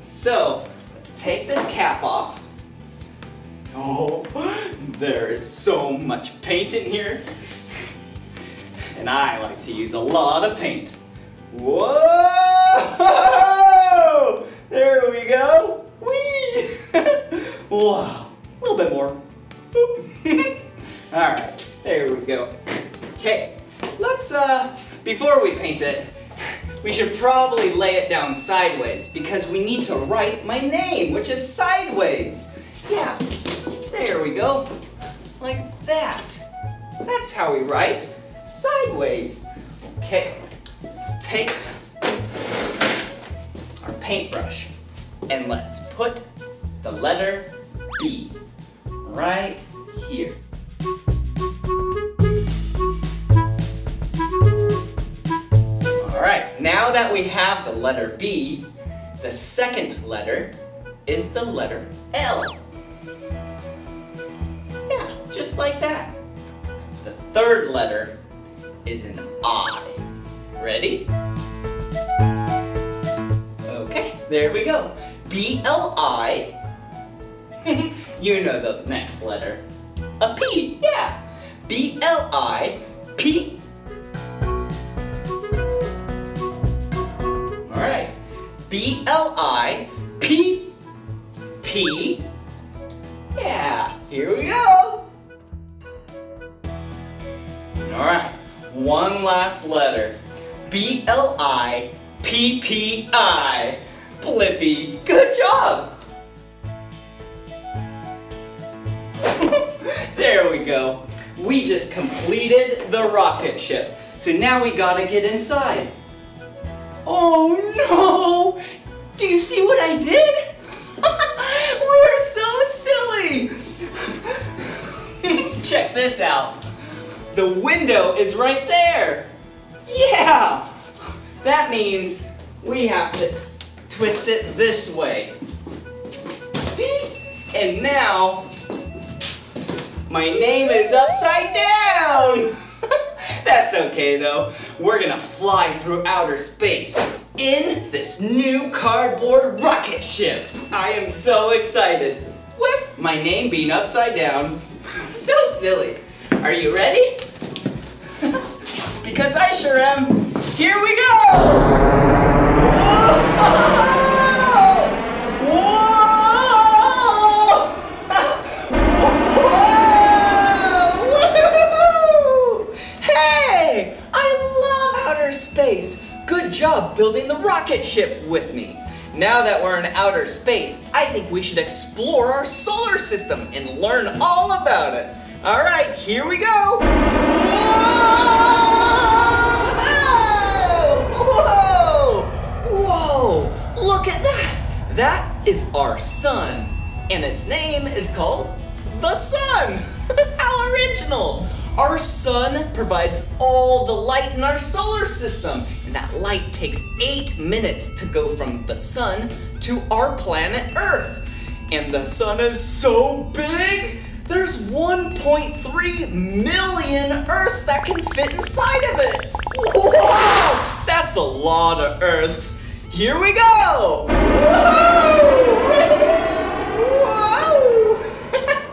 so, let's take this cap off. Oh, there is so much paint in here. And I like to use a lot of paint. Whoa! There we go. Whee! wow. A little bit more. All right, there we go. Okay, let's, uh, before we paint it, we should probably lay it down sideways because we need to write my name, which is sideways. Yeah, there we go. Like that. That's how we write sideways. Okay, let's take our paintbrush and let's put the letter B right here. Now that we have the letter B, the second letter is the letter L. Yeah, just like that. The third letter is an I. Ready? Okay, there we go. B-L-I. you know the next letter. A P, yeah. B-L-I-P. Alright. B-L-I-P. P. Yeah, here we go. Alright, one last letter. B-L-I-P-P-I. Blippi, good job! there we go. We just completed the rocket ship. So now we gotta get inside. Oh no! Do you see what I did? We're so silly! Check this out. The window is right there. Yeah! That means we have to twist it this way. See? And now, my name is upside down! That's okay though. We're gonna fly through outer space in this new cardboard rocket ship. I am so excited. With my name being upside down. so silly. Are you ready? because I sure am. Here we go! Space. Good job building the rocket ship with me. Now that we're in outer space, I think we should explore our solar system and learn all about it. All right, here we go. Whoa! Whoa! Whoa! Look at that. That is our sun, and its name is called the sun. How original! Our sun provides all the light in our solar system, and that light takes eight minutes to go from the sun to our planet Earth. And the sun is so big, there's 1.3 million Earths that can fit inside of it. Whoa! That's a lot of Earths. Here we go! Whoa!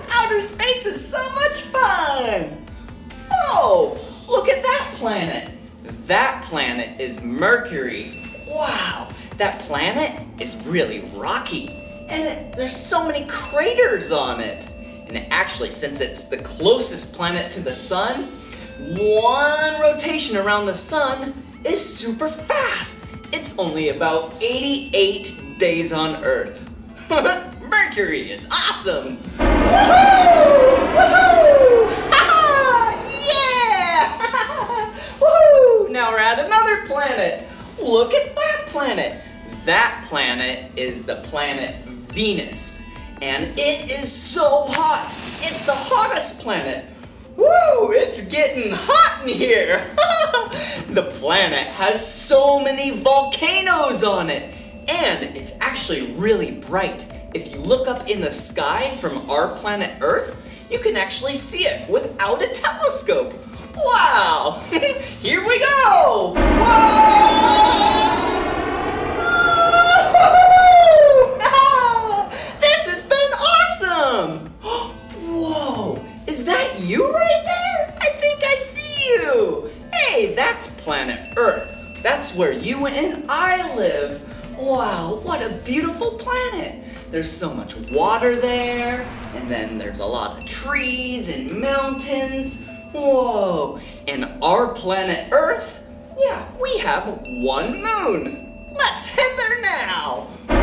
Outer space is so much fun! Oh, look at that planet. That planet is Mercury. Wow, that planet is really rocky. And it, there's so many craters on it. And actually, since it's the closest planet to the sun, one rotation around the sun is super fast. It's only about 88 days on Earth. Mercury is awesome! Woohoo! Woohoo! yeah! Woo! Now we're at another planet. Look at that planet. That planet is the planet Venus. And it is so hot. It's the hottest planet. Woo! It's getting hot in here. the planet has so many volcanoes on it. And it's actually really bright. If you look up in the sky from our planet Earth, you can actually see it without a telescope. Wow! Here we go! Whoa! this has been awesome! Whoa! Is that you right there? I think I see you! Hey, that's planet Earth. That's where you and I live. Wow, what a beautiful planet. There's so much water there, and then there's a lot of trees and mountains. Whoa, and our planet Earth, yeah, we have one moon. Let's head there now. Woo!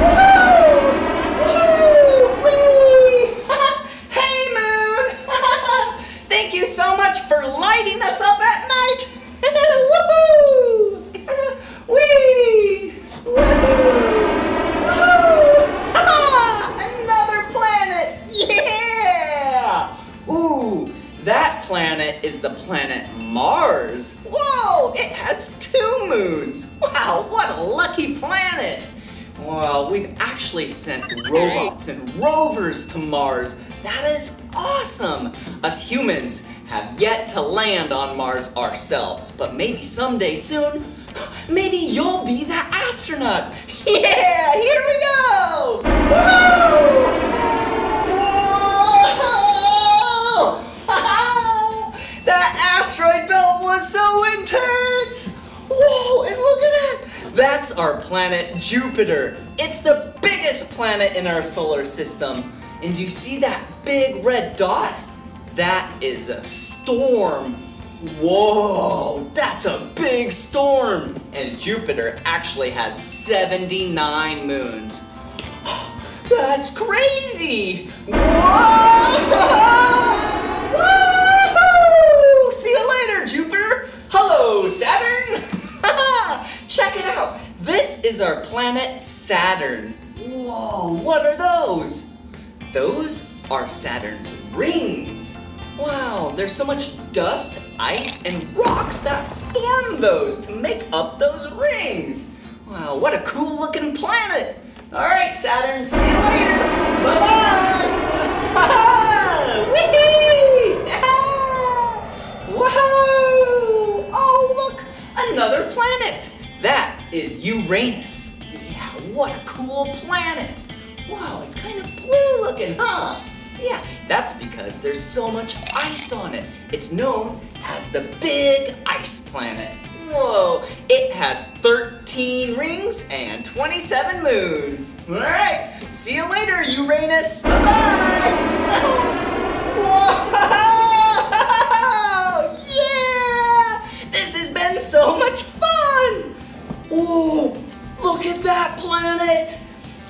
Woo! Whee! hey, moon! Thank you so much for lighting us up at night. Woohoo! Whee! Woohoo! Another planet! Yeah! Ooh, that planet is the planet Mars. Whoa, it has two moons. Wow, what a lucky planet. Well, we've actually sent robots and rovers to Mars. That is awesome. Us humans have yet to land on Mars ourselves, but maybe someday soon, maybe you'll be the astronaut. Yeah, here we go! Woo! That asteroid belt was so intense! Whoa, and look at that! That's our planet Jupiter. It's the biggest planet in our solar system. And you see that big red dot? That is a storm. Whoa, that's a big storm. And Jupiter actually has 79 moons. That's crazy! Whoa! Woo! See you later, Jupiter! Saturn! Check it out! This is our planet Saturn. Whoa, what are those? Those are Saturn's rings. Wow, there's so much dust, ice, and rocks that form those to make up those rings. Wow, what a cool looking planet. All right, Saturn, see you later. Bye-bye. another planet. That is Uranus. Yeah, what a cool planet. Wow, it's kind of blue looking, huh? Yeah, that's because there's so much ice on it. It's known as the Big Ice Planet. Whoa, it has 13 rings and 27 moons. All right, see you later, Uranus. Bye-bye. Whoa! Yeah! This has been so much fun! Whoa! Look at that planet!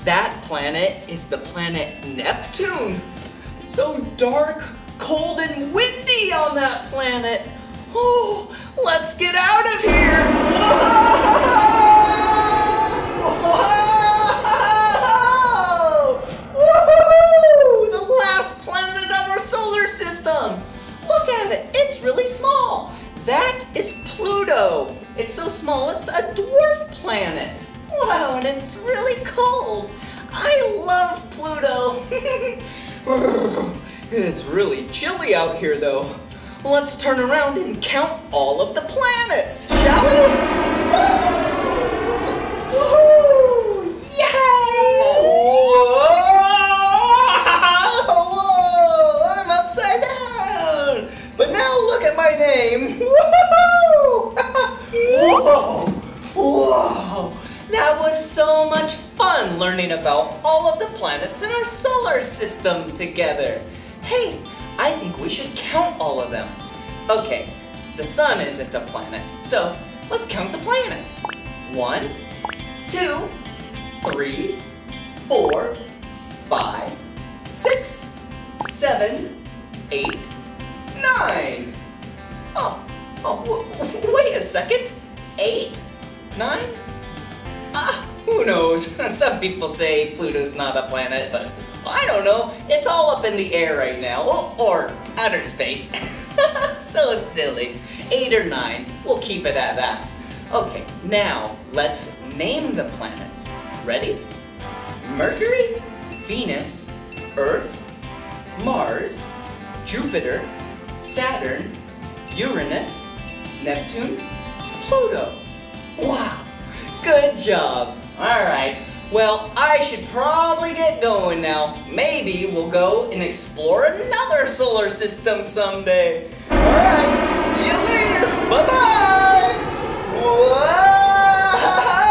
That planet is the planet Neptune. It's so dark, cold, and windy on that planet. Oh, let's get out of here! Whoa! Woohoo! The last planet of our solar system. Look at it, it's really small. That is Pluto. It's so small, it's a dwarf planet. Wow, and it's really cold. I love Pluto. it's really chilly out here, though. Let's turn around and count all of the planets, shall we? Woohoo! Yay! Whoa! Now look at my name. Woohoo! Whoa! Whoa! That was so much fun learning about all of the planets in our solar system together. Hey, I think we should count all of them. Okay, the sun isn't a planet, so let's count the planets. One, two, three, four, five, six, seven, eight, nine. Oh, oh, wait a second. Eight, nine, Ah, who knows? Some people say Pluto's not a planet, but I don't know. It's all up in the air right now, or, or outer space. so silly. Eight or nine. We'll keep it at that. Okay, now let's name the planets. Ready? Mercury, Venus, Earth, Mars, Jupiter, Saturn, Uranus, Neptune, Pluto. Wow, good job. All right, well, I should probably get going now. Maybe we'll go and explore another solar system someday. All right, see you later. Bye-bye. Whoa!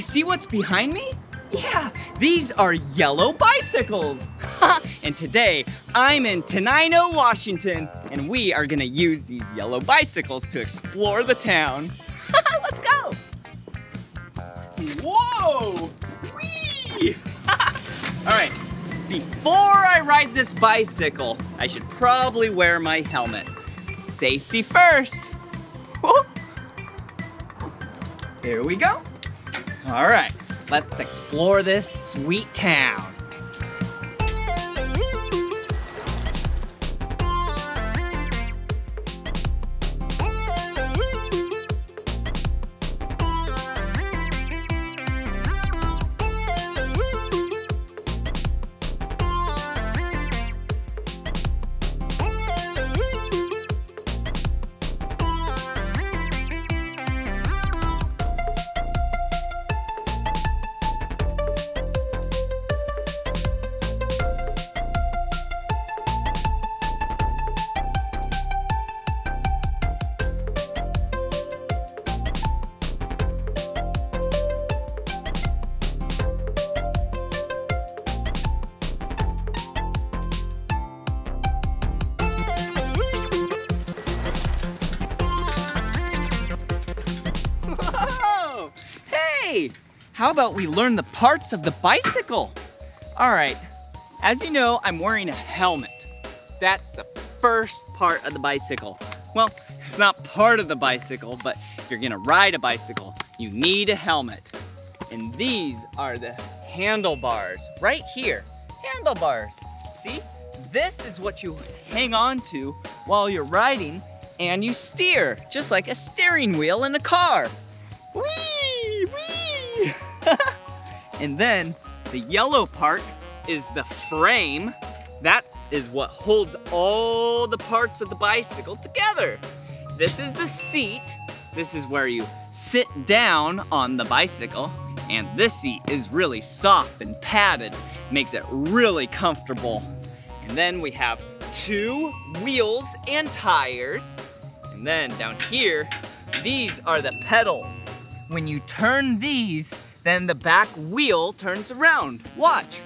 see what's behind me? Yeah, these are yellow bicycles. and today, I'm in Tenino, Washington, and we are gonna use these yellow bicycles to explore the town. Let's go. Whoa! Whee! All right, before I ride this bicycle, I should probably wear my helmet. Safety first. Here we go. All right, let's explore this sweet town. How about we learn the parts of the bicycle? All right, as you know, I'm wearing a helmet. That's the first part of the bicycle. Well, it's not part of the bicycle, but if you're gonna ride a bicycle, you need a helmet. And these are the handlebars right here. Handlebars. See? This is what you hang on to while you're riding and you steer, just like a steering wheel in a car. And then the yellow part is the frame. That is what holds all the parts of the bicycle together. This is the seat. This is where you sit down on the bicycle. And this seat is really soft and padded. Makes it really comfortable. And then we have two wheels and tires. And then down here, these are the pedals. When you turn these, then the back wheel turns around. Watch.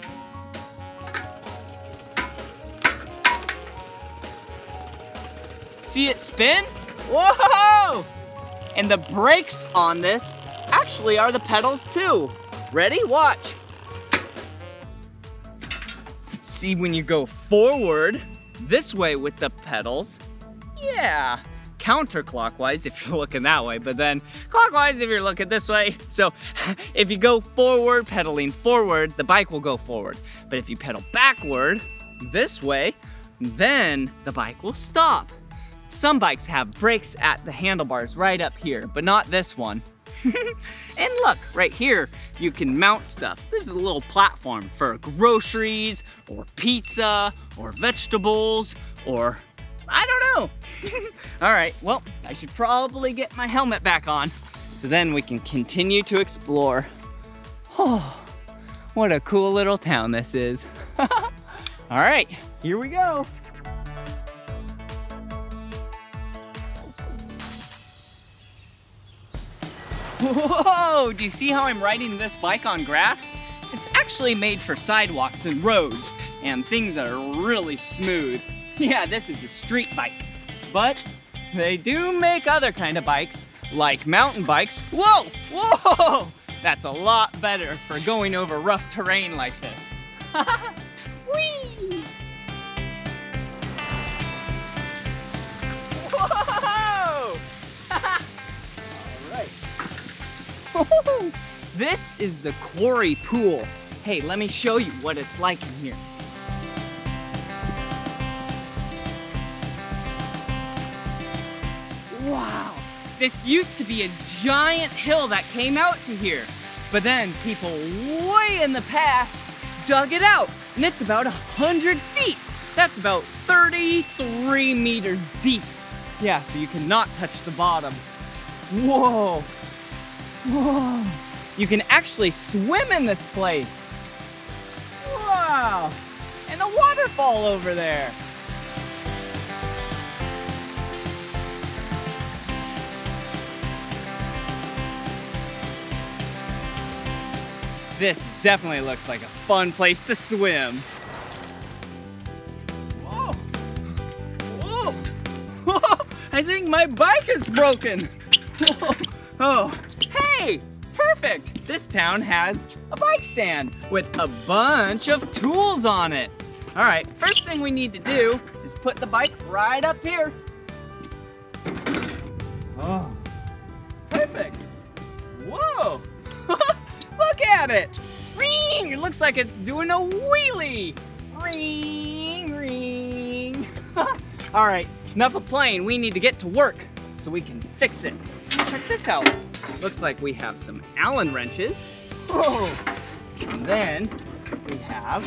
See it spin? Whoa! And the brakes on this actually are the pedals too. Ready? Watch. See when you go forward this way with the pedals, yeah, counterclockwise if you're looking that way, but then clockwise if you're looking this way. So if you go forward, pedaling forward, the bike will go forward. But if you pedal backward this way, then the bike will stop. Some bikes have brakes at the handlebars right up here, but not this one. and look, right here, you can mount stuff. This is a little platform for groceries, or pizza, or vegetables, or I don't know. All right, well, I should probably get my helmet back on so then we can continue to explore. Oh, what a cool little town this is. All right, here we go. Whoa, do you see how I'm riding this bike on grass? It's actually made for sidewalks and roads and things that are really smooth. Yeah, this is a street bike. But they do make other kind of bikes, like mountain bikes. Whoa, whoa! That's a lot better for going over rough terrain like this. Whee! Whoa! All right. this is the quarry pool. Hey, let me show you what it's like in here. This used to be a giant hill that came out to here. But then people way in the past dug it out, and it's about a 100 feet. That's about 33 meters deep. Yeah, so you cannot touch the bottom. Whoa, whoa. You can actually swim in this place. Wow, and a waterfall over there. This definitely looks like a fun place to swim. Whoa! Whoa! Whoa! I think my bike is broken. Whoa. Oh, hey! Perfect! This town has a bike stand with a bunch of tools on it. All right, first thing we need to do is put the bike right up here. Oh, perfect. Whoa! Look at it! Ring! It looks like it's doing a wheelie! Ring, ring. All right, enough of playing. We need to get to work so we can fix it. Check this out. Looks like we have some Allen wrenches. Oh. And then we have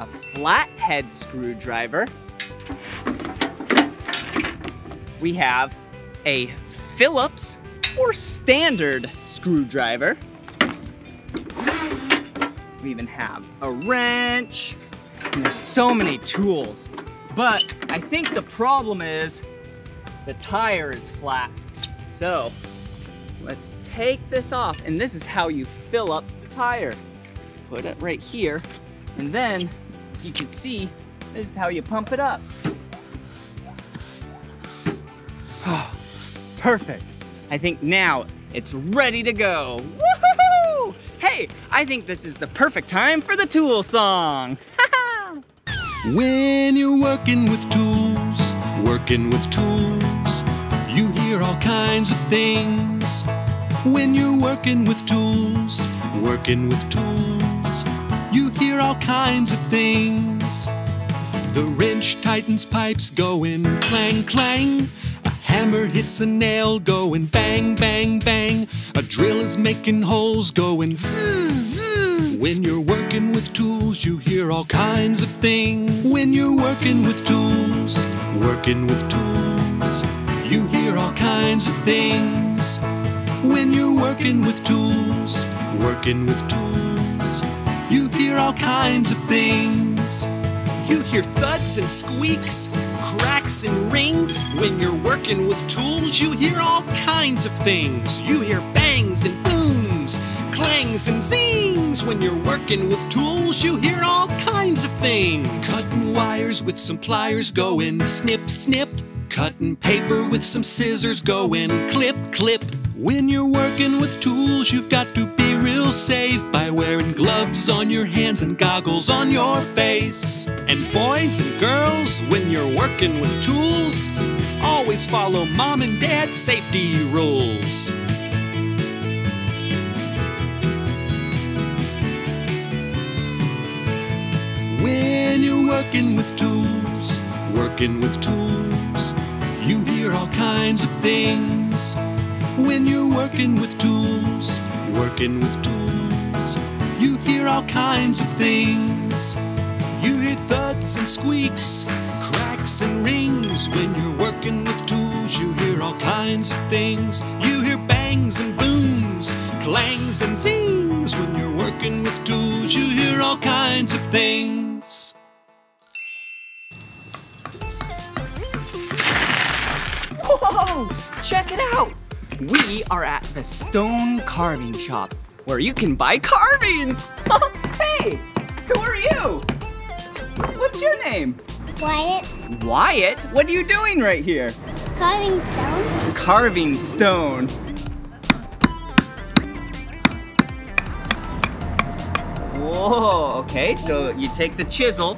a flathead screwdriver. We have a Phillips or standard screwdriver. We even have a wrench. There's so many tools. But I think the problem is the tire is flat. So let's take this off. And this is how you fill up the tire. Put it right here. And then you can see this is how you pump it up. Perfect. I think now it's ready to go. Woohoo! Hey, I think this is the perfect time for the tool song.
When you're working with tools, working with tools, you hear all kinds of things. When you're working with tools, working with tools, you hear all kinds of things. The wrench tightens pipes going clang clang. Hammer hits a nail going bang bang bang. A drill is making holes going zzz zzz. When you're working with tools, you hear all kinds of things. When you're working with tools, working with tools, you hear all kinds of things. When you're working with tools, working with tools, you hear all kinds of things. You hear thuds and squeaks, cracks and rings. When you're working with tools, you hear all kinds of things. You hear bangs and booms, clangs and zings. When you're working with tools, you hear all kinds of things. Cutting wires with some pliers going snip, snip. Cutting paper with some scissors going clip, clip. When you're working with tools, you've got to be safe by wearing gloves on your hands and goggles on your face. And boys and girls, when you're working with tools, always follow mom and dad's safety rules. When you're working with tools, working with tools, you hear all kinds of things. When you're working with tools, working with tools, hear all kinds of things. You hear thuds and squeaks, cracks and rings. When you're working with tools, you hear all kinds of things. You hear bangs and booms, clangs and zings. When you're working with tools, you hear all kinds of things.
Whoa! Check it out! We are at the Stone Carving Shop, where you can buy carvings! Oh, hey! Who are you? What's your name?
Wyatt,
Wyatt? What are you doing right here?
carving stone.
Carving stone. Whoa, okay, so you take the chisel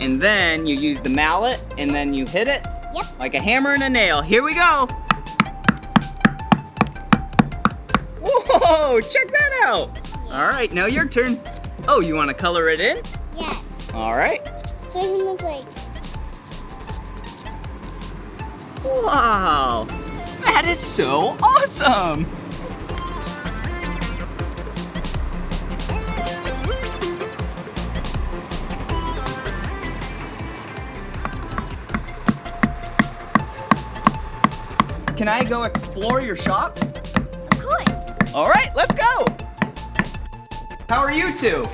and then you use the mallet and then you hit it
Yep.
like a hammer and a nail. Here we go. Whoa, check that out. All right, now your turn. Oh, you want to color it in?
Yes.
All right.
So it look like
Wow, that is so awesome. Can I go explore your shop?
Of course.
All right, let's go. How are you two?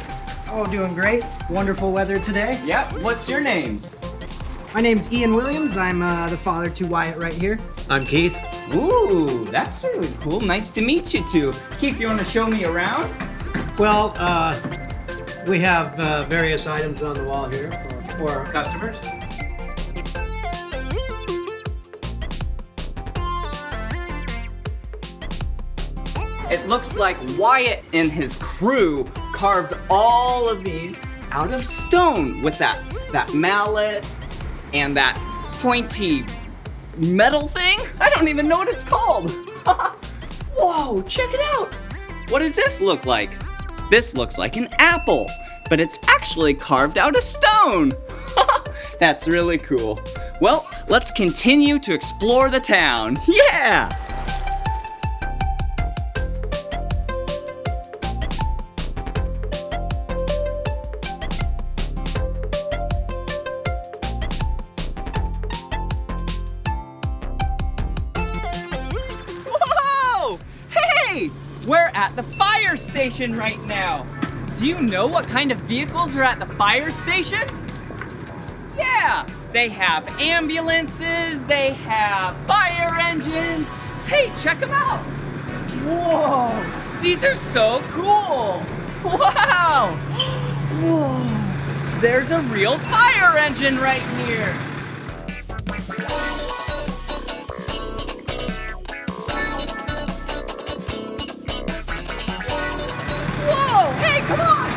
Oh, doing great. Wonderful weather today.
Yep, what's your names?
My name's Ian Williams. I'm uh, the father to Wyatt right here.
I'm Keith.
Ooh, that's really cool. Nice to meet you two. Keith, you want to show me around?
Well, uh, we have uh, various items on the wall here for, for our customers.
It looks like Wyatt and his crew carved all of these out of stone with that, that mallet and that pointy metal thing. I don't even know what it's called. Whoa, check it out. What does this look like? This looks like an apple, but it's actually carved out of stone. That's really cool. Well, let's continue to explore the town. Yeah! Station right now. Do you know what kind of vehicles are at the fire station? Yeah, they have ambulances, they have fire engines. Hey, check them out. Whoa, these are so cool. Wow. Whoa, there's a real fire engine right here. Come on.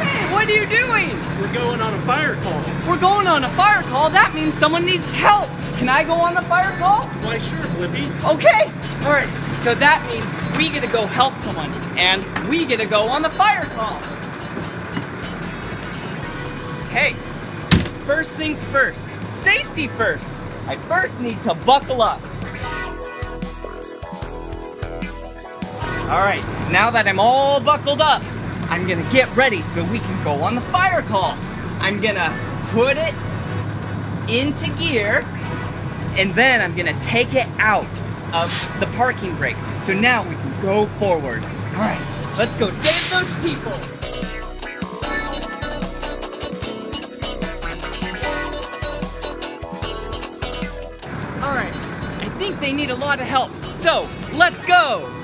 Hey, what are you doing?
We're going on a fire call.
We're going on a fire call. That means someone needs help. Can I go on the fire call?
Why, sure, Blippi.
Okay. All right. So that means we get to go help someone, and we get to go on the fire call. Hey, first things first. Safety first. I first need to buckle up. All right. Now that I'm all buckled up, I'm gonna get ready so we can go on the fire call. I'm gonna put it into gear, and then I'm gonna take it out of the parking brake. So now we can go forward. All right, let's go save those people. All right, I think they need a lot of help. So let's go.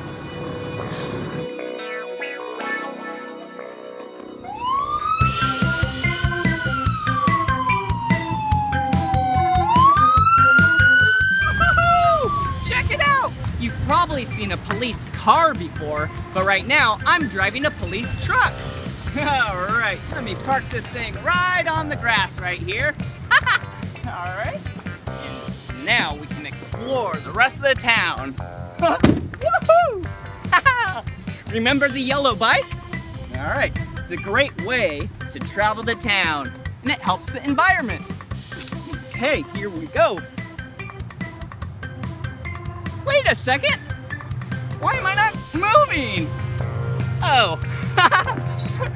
A police car before, but right now I'm driving a police truck. All right, let me park this thing right on the grass right here. All right. And now we can explore the rest of the town. Woohoo! Remember the yellow bike? All right, it's a great way to travel the town, and it helps the environment. Okay, here we go. Wait a second. Why am I not moving? Oh,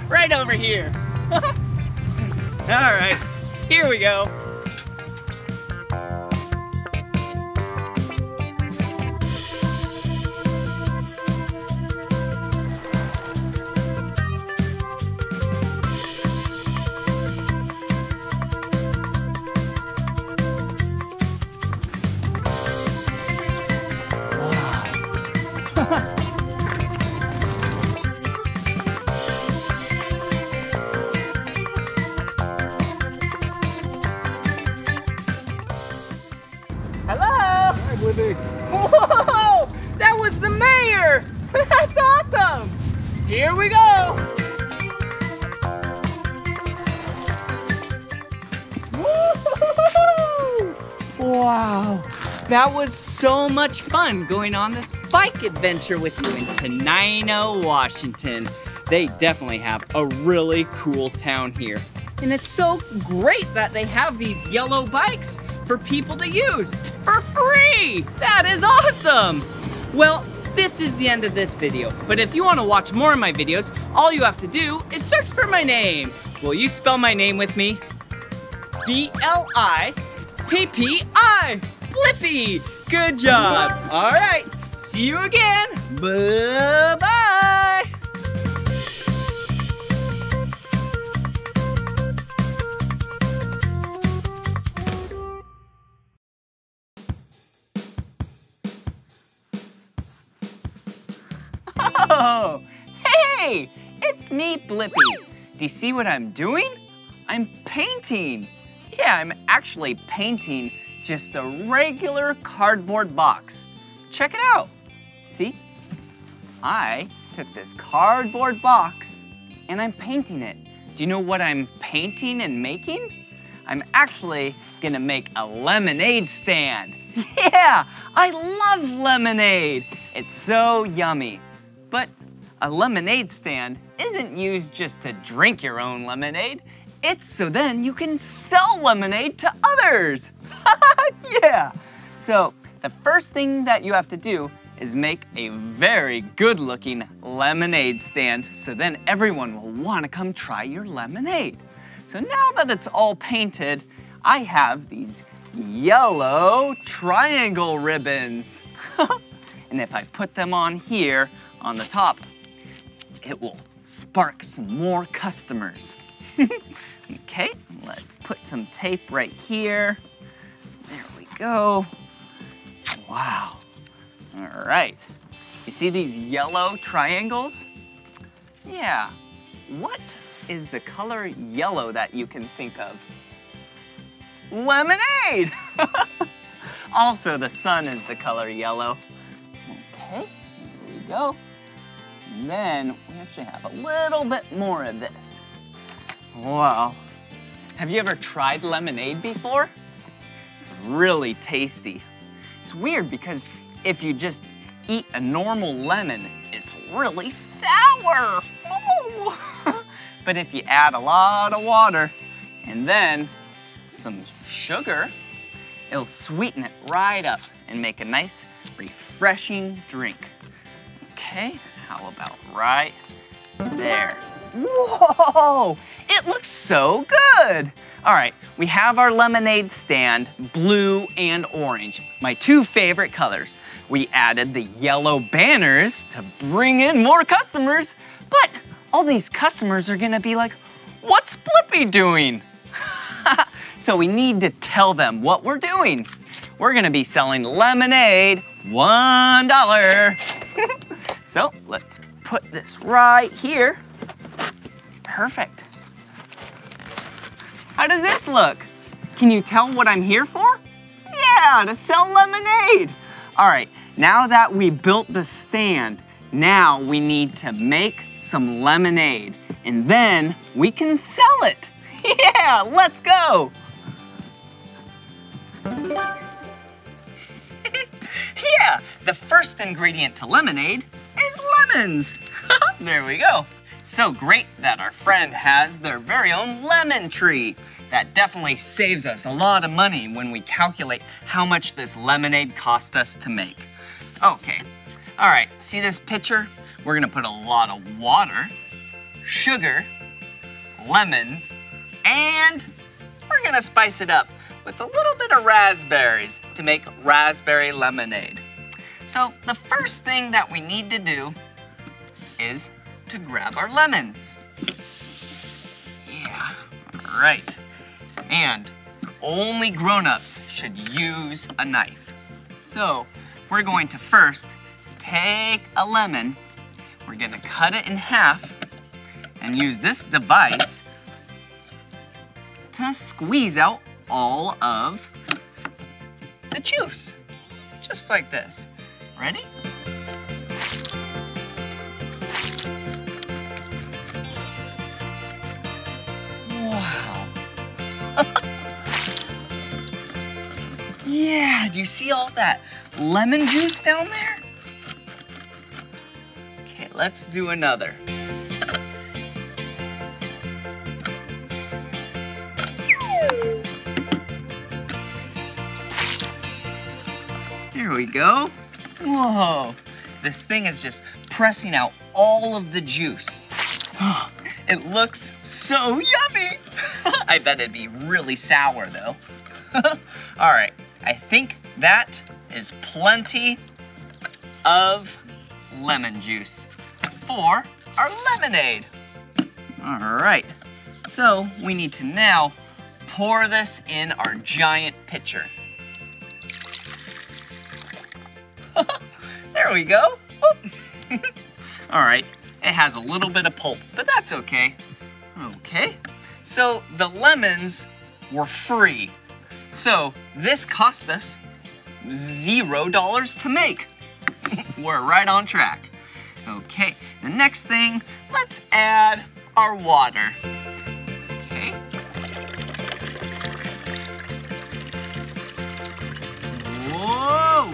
right over here. All right, here we go. Much fun going on this bike adventure with you in Tenino, Washington. They definitely have a really cool town here. And it's so great that they have these yellow bikes for people to use for free. That is awesome. Well, this is the end of this video, but if you want to watch more of my videos, all you have to do is search for my name. Will you spell my name with me? B-L-I-P-P-I. Blippi. Good job. All right. See you again. Bye-bye. Oh, hey, It's me, Blippi. Do you see what I'm doing? I'm painting. Yeah, I'm actually painting just a regular cardboard box. Check it out. See? I took this cardboard box and I'm painting it. Do you know what I'm painting and making? I'm actually gonna make a lemonade stand. Yeah, I love lemonade. It's so yummy. But a lemonade stand isn't used just to drink your own lemonade. It's so then you can sell lemonade to others. yeah. So the first thing that you have to do is make a very good looking lemonade stand so then everyone will want to come try your lemonade. So now that it's all painted, I have these yellow triangle ribbons. and if I put them on here on the top, it will spark some more customers. okay, let's put some tape right here. There we go. Wow. All right. You see these yellow triangles? Yeah. What is the color yellow that you can think of? Lemonade! also, the sun is the color yellow. Okay, here we go. And then we actually have a little bit more of this. Wow. Have you ever tried lemonade before? It's really tasty. It's weird because if you just eat a normal lemon, it's really sour. but if you add a lot of water and then some sugar, it'll sweeten it right up and make a nice, refreshing drink. Okay, how about right there? Whoa, it looks so good. All right, we have our lemonade stand, blue and orange, my two favorite colors. We added the yellow banners to bring in more customers, but all these customers are gonna be like, what's Blippi doing? so we need to tell them what we're doing. We're gonna be selling lemonade, one dollar. so let's put this right here. Perfect. How does this look? Can you tell what I'm here for? Yeah, to sell lemonade. All right, now that we built the stand, now we need to make some lemonade and then we can sell it. Yeah, let's go. yeah, the first ingredient to lemonade is lemons. there we go. So great that our friend has their very own lemon tree. That definitely saves us a lot of money when we calculate how much this lemonade cost us to make. Okay, all right, see this pitcher? We're gonna put a lot of water, sugar, lemons, and we're gonna spice it up with a little bit of raspberries to make raspberry lemonade. So the first thing that we need to do is to grab our lemons. Yeah, right. And only grown-ups should use a knife. So we're going to first take a lemon, we're gonna cut it in half and use this device to squeeze out all of the juice, just like this. Ready? Wow. yeah, do you see all that lemon juice down there? Okay, let's do another. There we go. Whoa, this thing is just pressing out all of the juice. It looks so yummy. I bet it'd be really sour though. all right, I think that is plenty of lemon juice for our lemonade. All right, so we need to now pour this in our giant pitcher. there we go. All right, it has a little bit of pulp, but that's okay. Okay, so the lemons were free. So this cost us zero dollars to make. We're right on track. Okay, the next thing, let's add our water. Okay. Whoa!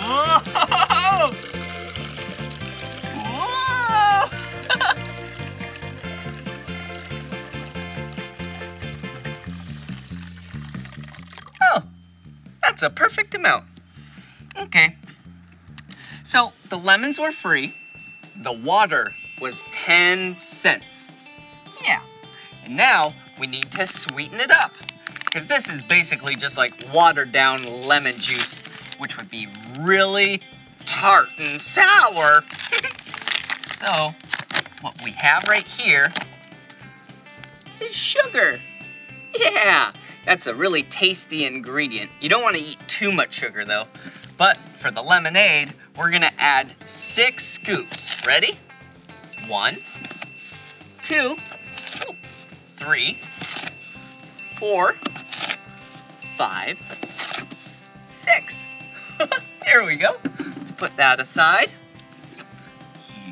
Whoa! that's a perfect amount. Okay. So the lemons were free. The water was 10 cents. Yeah. And now we need to sweeten it up. Because this is basically just like watered down lemon juice, which would be really tart and sour. so, what we have right here is sugar. Yeah, that's a really tasty ingredient. You don't want to eat too much sugar though. But for the lemonade, we're gonna add six scoops. Ready? One, two, three, four, five, six. there we go. Let's put that aside.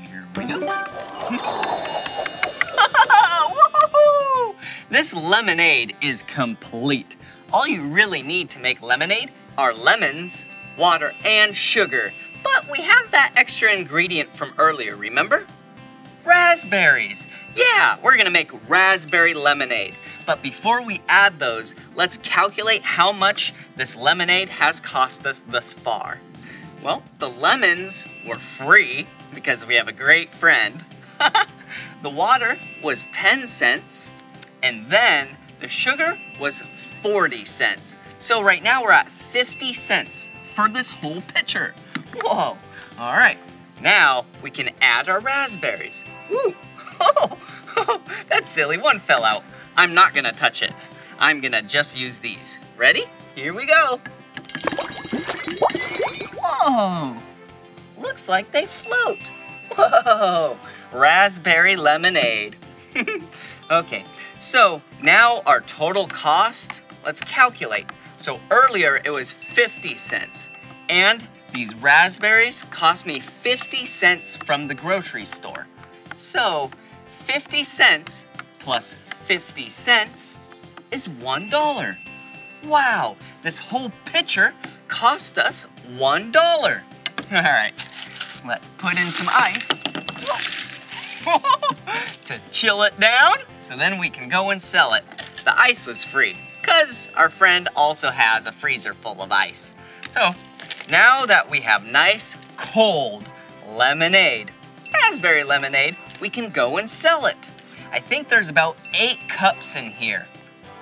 Here we go. This lemonade is complete. All you really need to make lemonade are lemons, water, and sugar. But we have that extra ingredient from earlier, remember? Raspberries. Yeah, we're gonna make raspberry lemonade. But before we add those, let's calculate how much this lemonade has cost us thus far. Well, the lemons were free because we have a great friend. the water was 10 cents, and then the sugar was 40 cents. So right now we're at 50 cents for this whole pitcher. Whoa, all right. Now we can add our raspberries. Woo, oh, that's silly, one fell out. I'm not gonna touch it. I'm gonna just use these. Ready? Here we go. Whoa, looks like they float. Whoa, raspberry lemonade. okay, so now our total cost, let's calculate. So earlier it was 50 cents, and these raspberries cost me 50 cents from the grocery store. So 50 cents plus 50 cents is $1. Wow, this whole pitcher cost us $1. All right, let's put in some ice to chill it down so then we can go and sell it. The ice was free because our friend also has a freezer full of ice. So now that we have nice cold lemonade, raspberry lemonade, we can go and sell it. I think there's about eight cups in here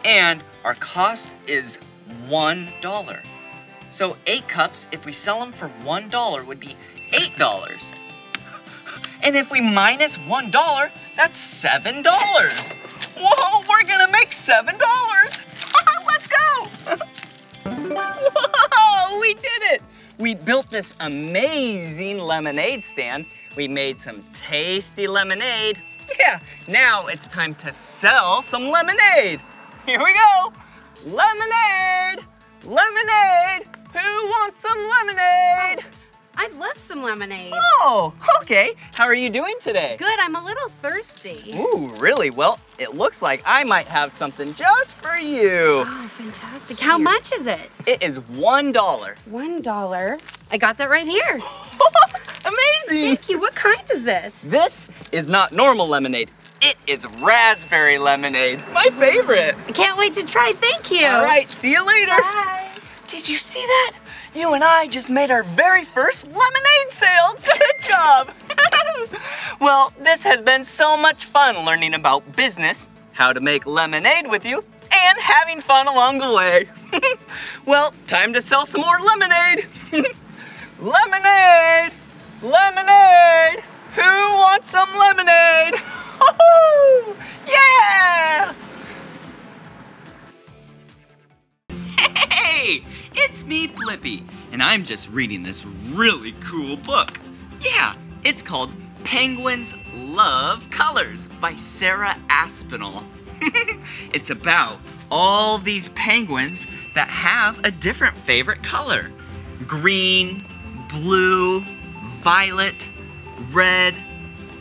and our cost is $1. So eight cups, if we sell them for $1 would be $8. And if we minus 1, that's $7. Whoa, we're gonna make $7. Let's go. Whoa, we did it. We built this amazing lemonade stand. We made some tasty lemonade. Yeah, now it's time to sell some lemonade. Here we go. Lemonade, lemonade. Who wants some lemonade?
I'd love some lemonade.
Oh, okay. How are you doing today?
Good, I'm a little thirsty.
Ooh, really? Well, it looks like I might have something just for you.
Oh, fantastic. How much is it?
It is one dollar.
One dollar. I got that right here.
Amazing.
Thank you. What kind is this?
This is not normal lemonade. It is raspberry lemonade. My favorite.
I can't wait to try. Thank you.
All right, see you later.
Bye.
Did you see that? You and I just made our very first lemonade sale. Good job. well, this has been so much fun learning about business, how to make lemonade with you, and having fun along the way. well, time to sell some more lemonade. lemonade! Lemonade! Who wants some lemonade? yeah! Hey, it's me, Blippi, and I'm just reading this really cool book. Yeah, it's called Penguins Love Colors by Sarah Aspinall. it's about all these penguins that have a different favorite color green, blue, violet, red,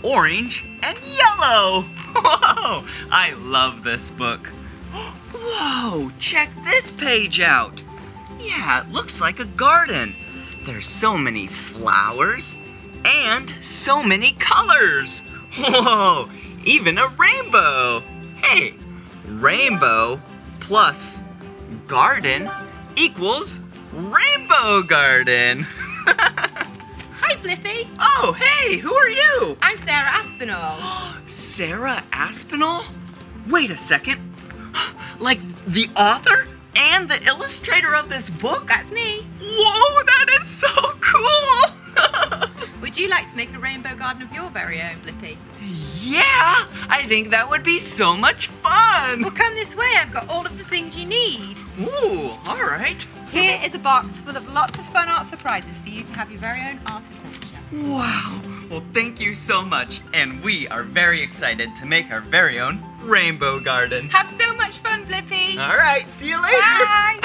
orange, and yellow. Whoa, I love this book. Whoa, check this page out. Yeah, it looks like a garden. There's so many flowers and so many colors. Whoa, even a rainbow. Hey, rainbow plus garden equals rainbow garden.
Hi, Blippi.
Oh, hey, who are you?
I'm Sarah Aspinall.
Sarah Aspinall? Wait a second. Like the author and the illustrator of this book?
That's me.
Whoa, that is so cool!
Would you like to make a rainbow garden of your very own, Blippi?
Yeah, I think that would be so much fun.
Well, come this way. I've got all of the things you need.
Ooh, all right.
Here is a box full of lots of fun art surprises for you to have your very own art adventure.
Wow. Well, thank you so much. And we are very excited to make our very own rainbow garden.
Have so much fun, Blippi.
All right, see you later.
Bye.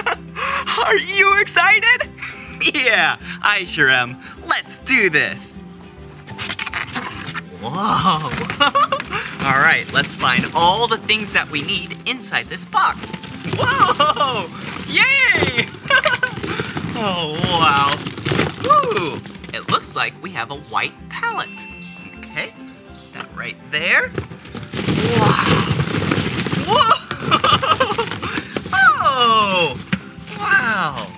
Are you excited? Yeah, I sure am. Let's do this. Whoa. all right, let's find all the things that we need inside this box. Whoa! Yay! oh, wow. Woo! Looks like we have a white palette. Okay, that right there. Wow. Whoa! Oh! Wow!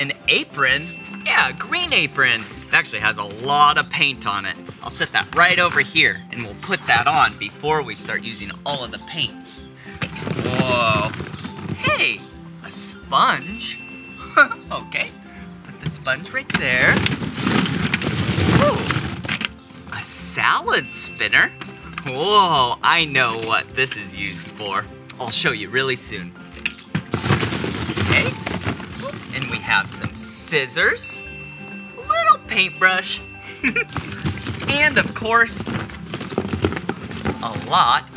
An apron? Yeah, green apron. It actually has a lot of paint on it. I'll set that right over here and we'll put that on before we start using all of the paints. Whoa. Hey, a sponge. okay, put the sponge right there. Ooh, a salad spinner. Whoa, I know what this is used for. I'll show you really soon. Okay, and we have some scissors, a little paintbrush, and of course, a lot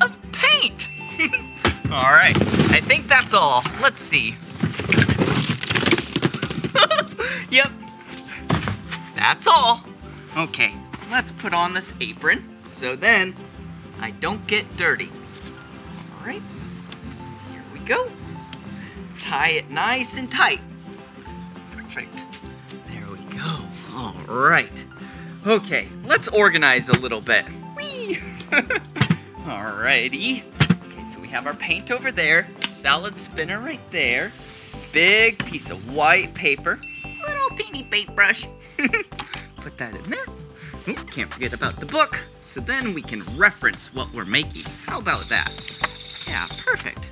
of paint. all right, I think that's all. Let's see. yep, that's all. Okay, let's put on this apron so then I don't get dirty. All right, here we go. Tie it nice and tight. Perfect. There we go. All right. Okay, let's organize a little bit. Whee! Alrighty. Okay, so we have our paint over there, salad spinner right there, big piece of white paper, little teeny paintbrush. Put that in there. Ooh, can't forget about the book. So then we can reference what we're making. How about that? Yeah, perfect.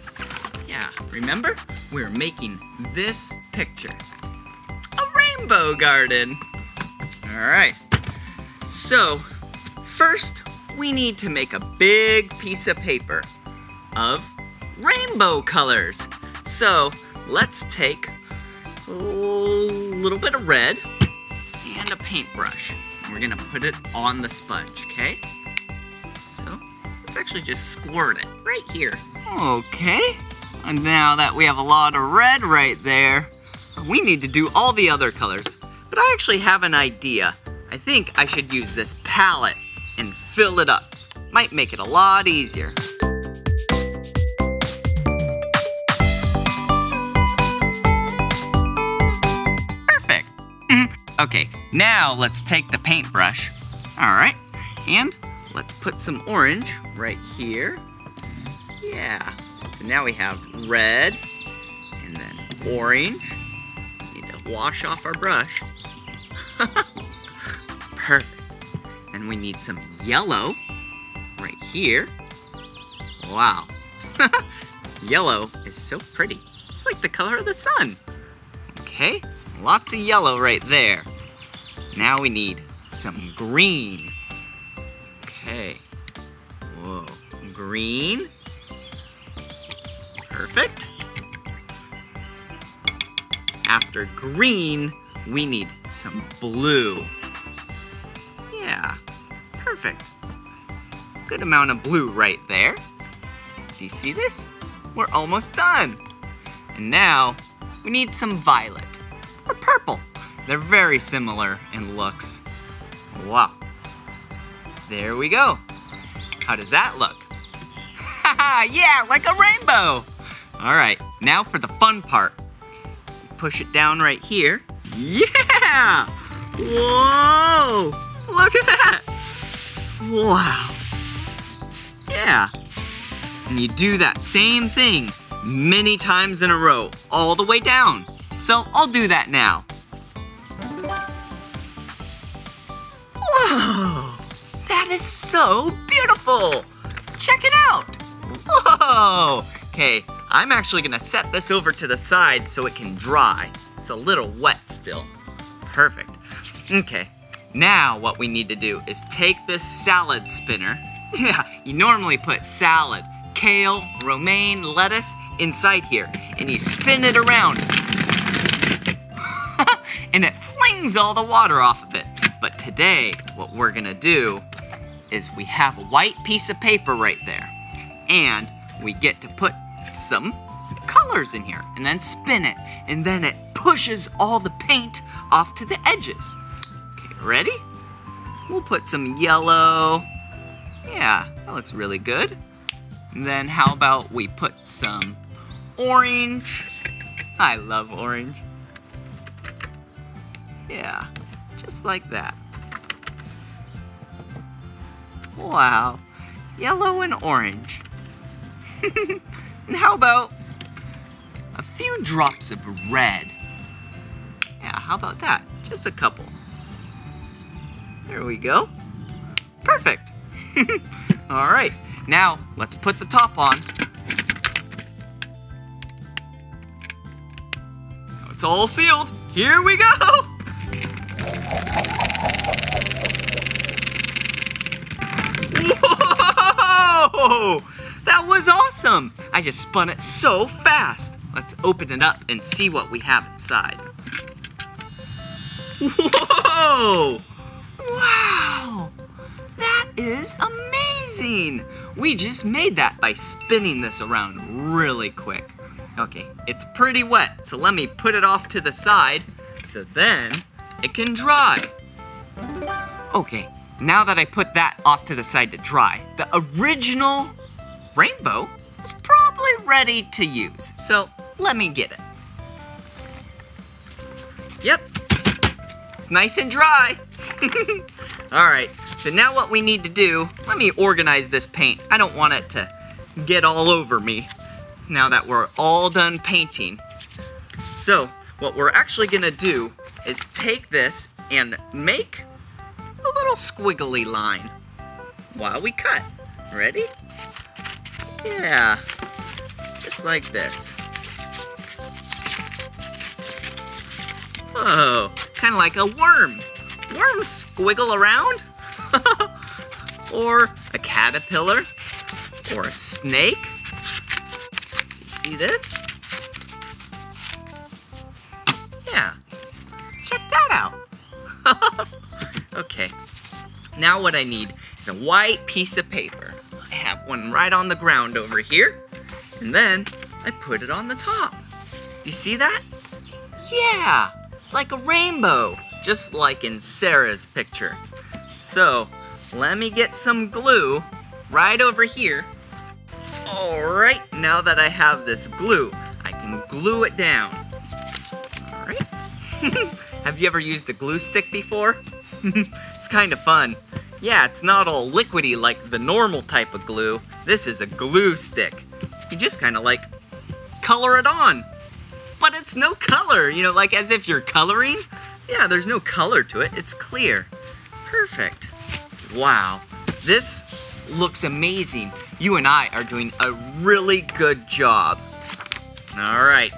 Yeah, remember? We're making this picture. A rainbow garden. All right. So, first, we need to make a big piece of paper of rainbow colors. So, let's take little bit of red and a paintbrush. We're gonna put it on the sponge, okay? So, let's actually just squirt it right here. Okay, and now that we have a lot of red right there, we need to do all the other colors. But I actually have an idea. I think I should use this palette and fill it up. Might make it a lot easier. Okay, now let's take the paintbrush. All right, and let's put some orange right here. Yeah, so now we have red and then orange. Need to wash off our brush. Perfect. Then we need some yellow right here. Wow. yellow is so pretty. It's like the color of the sun. Okay, lots of yellow right there. Now we need some green. Okay. Whoa, green. Perfect. After green, we need some blue. Yeah, perfect. Good amount of blue right there. Do you see this? We're almost done. And now, we need some violet purple. They're very similar in looks. Wow. There we go. How does that look? Yeah, like a rainbow. All right, now for the fun part. Push it down right here. Yeah! Whoa! Look at that! Wow. Yeah. And you do that same thing many times in a row, all the way down. So I'll do that now. Whoa! That is so beautiful! Check it out! Whoa! Okay, I'm actually gonna set this over to the side so it can dry. It's a little wet still. Perfect. Okay, now what we need to do is take this salad spinner. Yeah, you normally put salad, kale, romaine, lettuce inside here, and you spin it around. And it flings all the water off of it. But today, what we're gonna do is we have a white piece of paper right there. And we get to put some colors in here and then spin it. And then it pushes all the paint off to the edges. Okay, ready? We'll put some yellow. Yeah, that looks really good. And then how about we put some orange? I love orange. Yeah, just like that. Wow, yellow and orange. and how about a few drops of red? Yeah, how about that? Just a couple. There we go. Perfect. All right, now let's put the top on. Now it's all sealed. Here we go. Whoa! That was awesome! I just spun it so fast. Let's open it up and see what we have inside. Whoa! Wow! That is amazing! We just made that by spinning this around really quick. Okay, it's pretty wet, so let me put it off to the side so then it can dry. Okay, now that I put that off to the side to dry, the original rainbow is probably ready to use. So let me get it. Yep, it's nice and dry. All right, so now what we need to do, let me organize this paint. I don't want it to get all over me now that we're all done painting. So what we're actually gonna do is take this and make a little squiggly line while we cut. Ready? Yeah, just like this. Whoa, kind of like a worm. Worms squiggle around. or a caterpillar, or a snake. You see this? Now what I need is a white piece of paper. I have one right on the ground over here, and then I put it on the top. Do you see that? Yeah, it's like a rainbow, just like in Sarah's picture. So, let me get some glue right over here. All right, now that I have this glue, I can glue it down. All right. have you ever used a glue stick before? it's kind of fun. Yeah, it's not all liquidy like the normal type of glue. This is a glue stick. You just kind of like color it on. But it's no color, you know, like as if you're coloring. Yeah, there's no color to it. It's clear. Perfect. Wow, this looks amazing. You and I are doing a really good job. All right,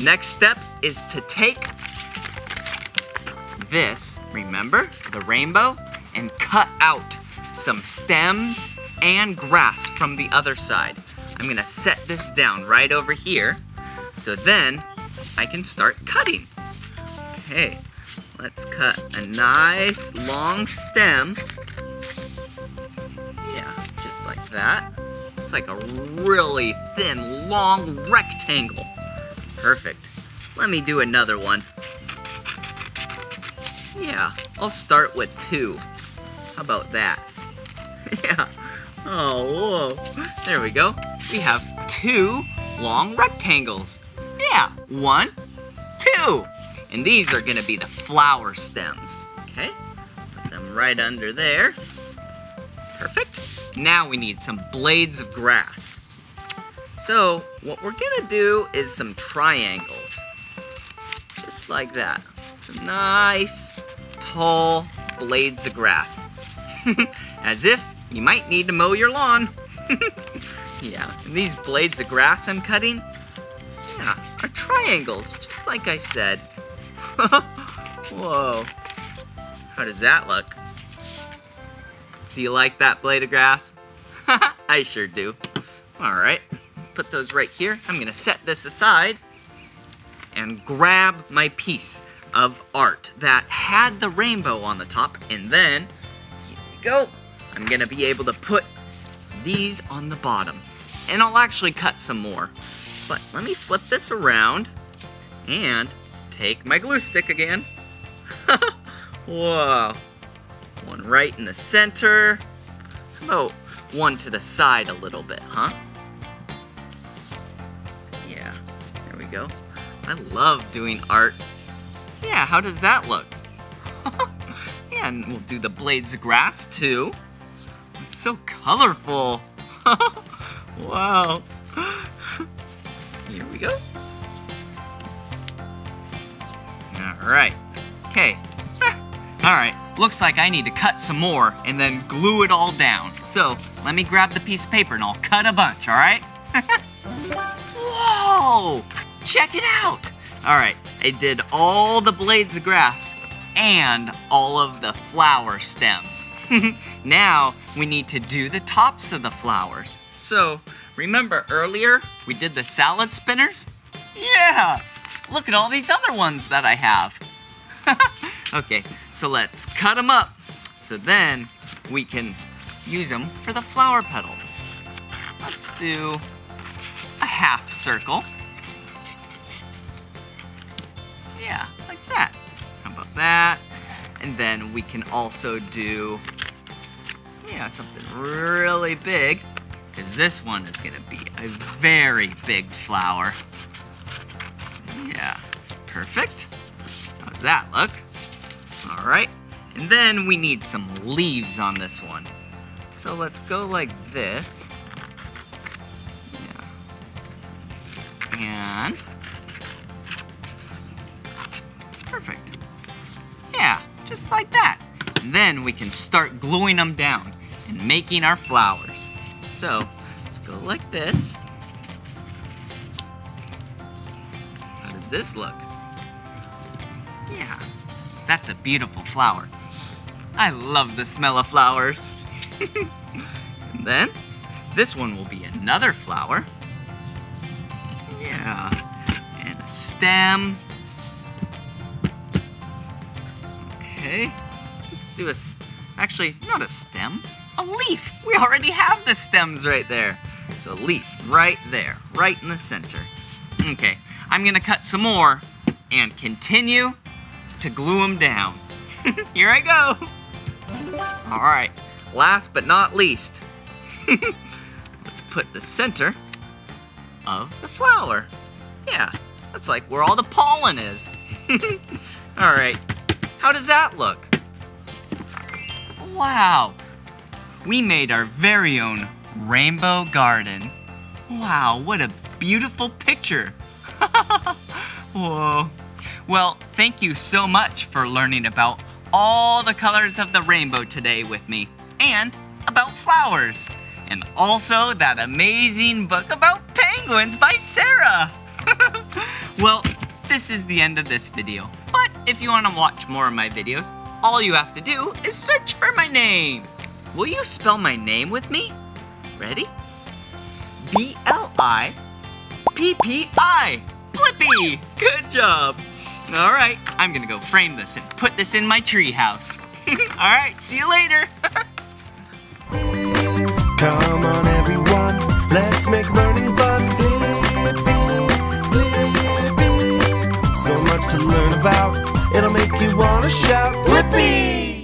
next step is to take this, remember, the rainbow, and cut out some stems and grass from the other side. I'm gonna set this down right over here, so then I can start cutting. Okay, let's cut a nice long stem. Yeah, just like that. It's like a really thin, long rectangle. Perfect. Let me do another one. Yeah, I'll start with two. How about that? yeah. Oh, whoa. There we go. We have two long rectangles. Yeah, one, two. And these are gonna be the flower stems. Okay, put them right under there. Perfect. Now we need some blades of grass. So what we're gonna do is some triangles. Just like that. Nice, tall blades of grass. As if you might need to mow your lawn. yeah, and these blades of grass I'm cutting, yeah, are triangles, just like I said. Whoa. How does that look? Do you like that blade of grass? I sure do. All right, let's put those right here. I'm gonna set this aside and grab my piece of art that had the rainbow on the top. And then, here we go. I'm gonna be able to put these on the bottom. And I'll actually cut some more. But let me flip this around and take my glue stick again. Whoa. One right in the center. How about one to the side a little bit, huh? Yeah, there we go. I love doing art. Yeah, how does that look? yeah, and we'll do the blades of grass too. It's so colorful. wow. Here we go. All right. Okay. All right. Looks like I need to cut some more and then glue it all down. So let me grab the piece of paper and I'll cut a bunch, all right? Whoa! Check it out. All right. I did all the blades of grass and all of the flower stems. now we need to do the tops of the flowers. So remember earlier we did the salad spinners? Yeah, look at all these other ones that I have. okay, so let's cut them up so then we can use them for the flower petals. Let's do a half circle. Yeah, like that. How about that? And then we can also do, yeah, something really big, because this one is gonna be a very big flower. Yeah, perfect. How's that look? All right, and then we need some leaves on this one. So let's go like this. Yeah. And perfect. Yeah, just like that. And then we can start gluing them down and making our flowers. So let's go like this. How does this look? Yeah, that's a beautiful flower. I love the smell of flowers. and then this one will be another flower. Yeah, and a stem. Okay, let's do a, actually, not a stem, a leaf. We already have the stems right there. So leaf right there, right in the center. Okay, I'm gonna cut some more and continue to glue them down. Here I go. All right, last but not least, let's put the center of the flower. Yeah, that's like where all the pollen is. all right, how does that look? Wow, we made our very own rainbow garden. Wow, what a beautiful picture. Whoa. Well, thank you so much for learning about all the colors of the rainbow today with me and about flowers. And also that amazing book about penguins by Sarah. well, this is the end of this video. But if you want to watch more of my videos, all you have to do is search for my name. Will you spell my name with me? Ready? B-L-I-P-P-I. Blippi! Good job. All right, I'm gonna go frame this and put this in my tree house. All right, see you later.
Come on everyone, let's make learning to learn about. It'll make you wanna shout, Blippi!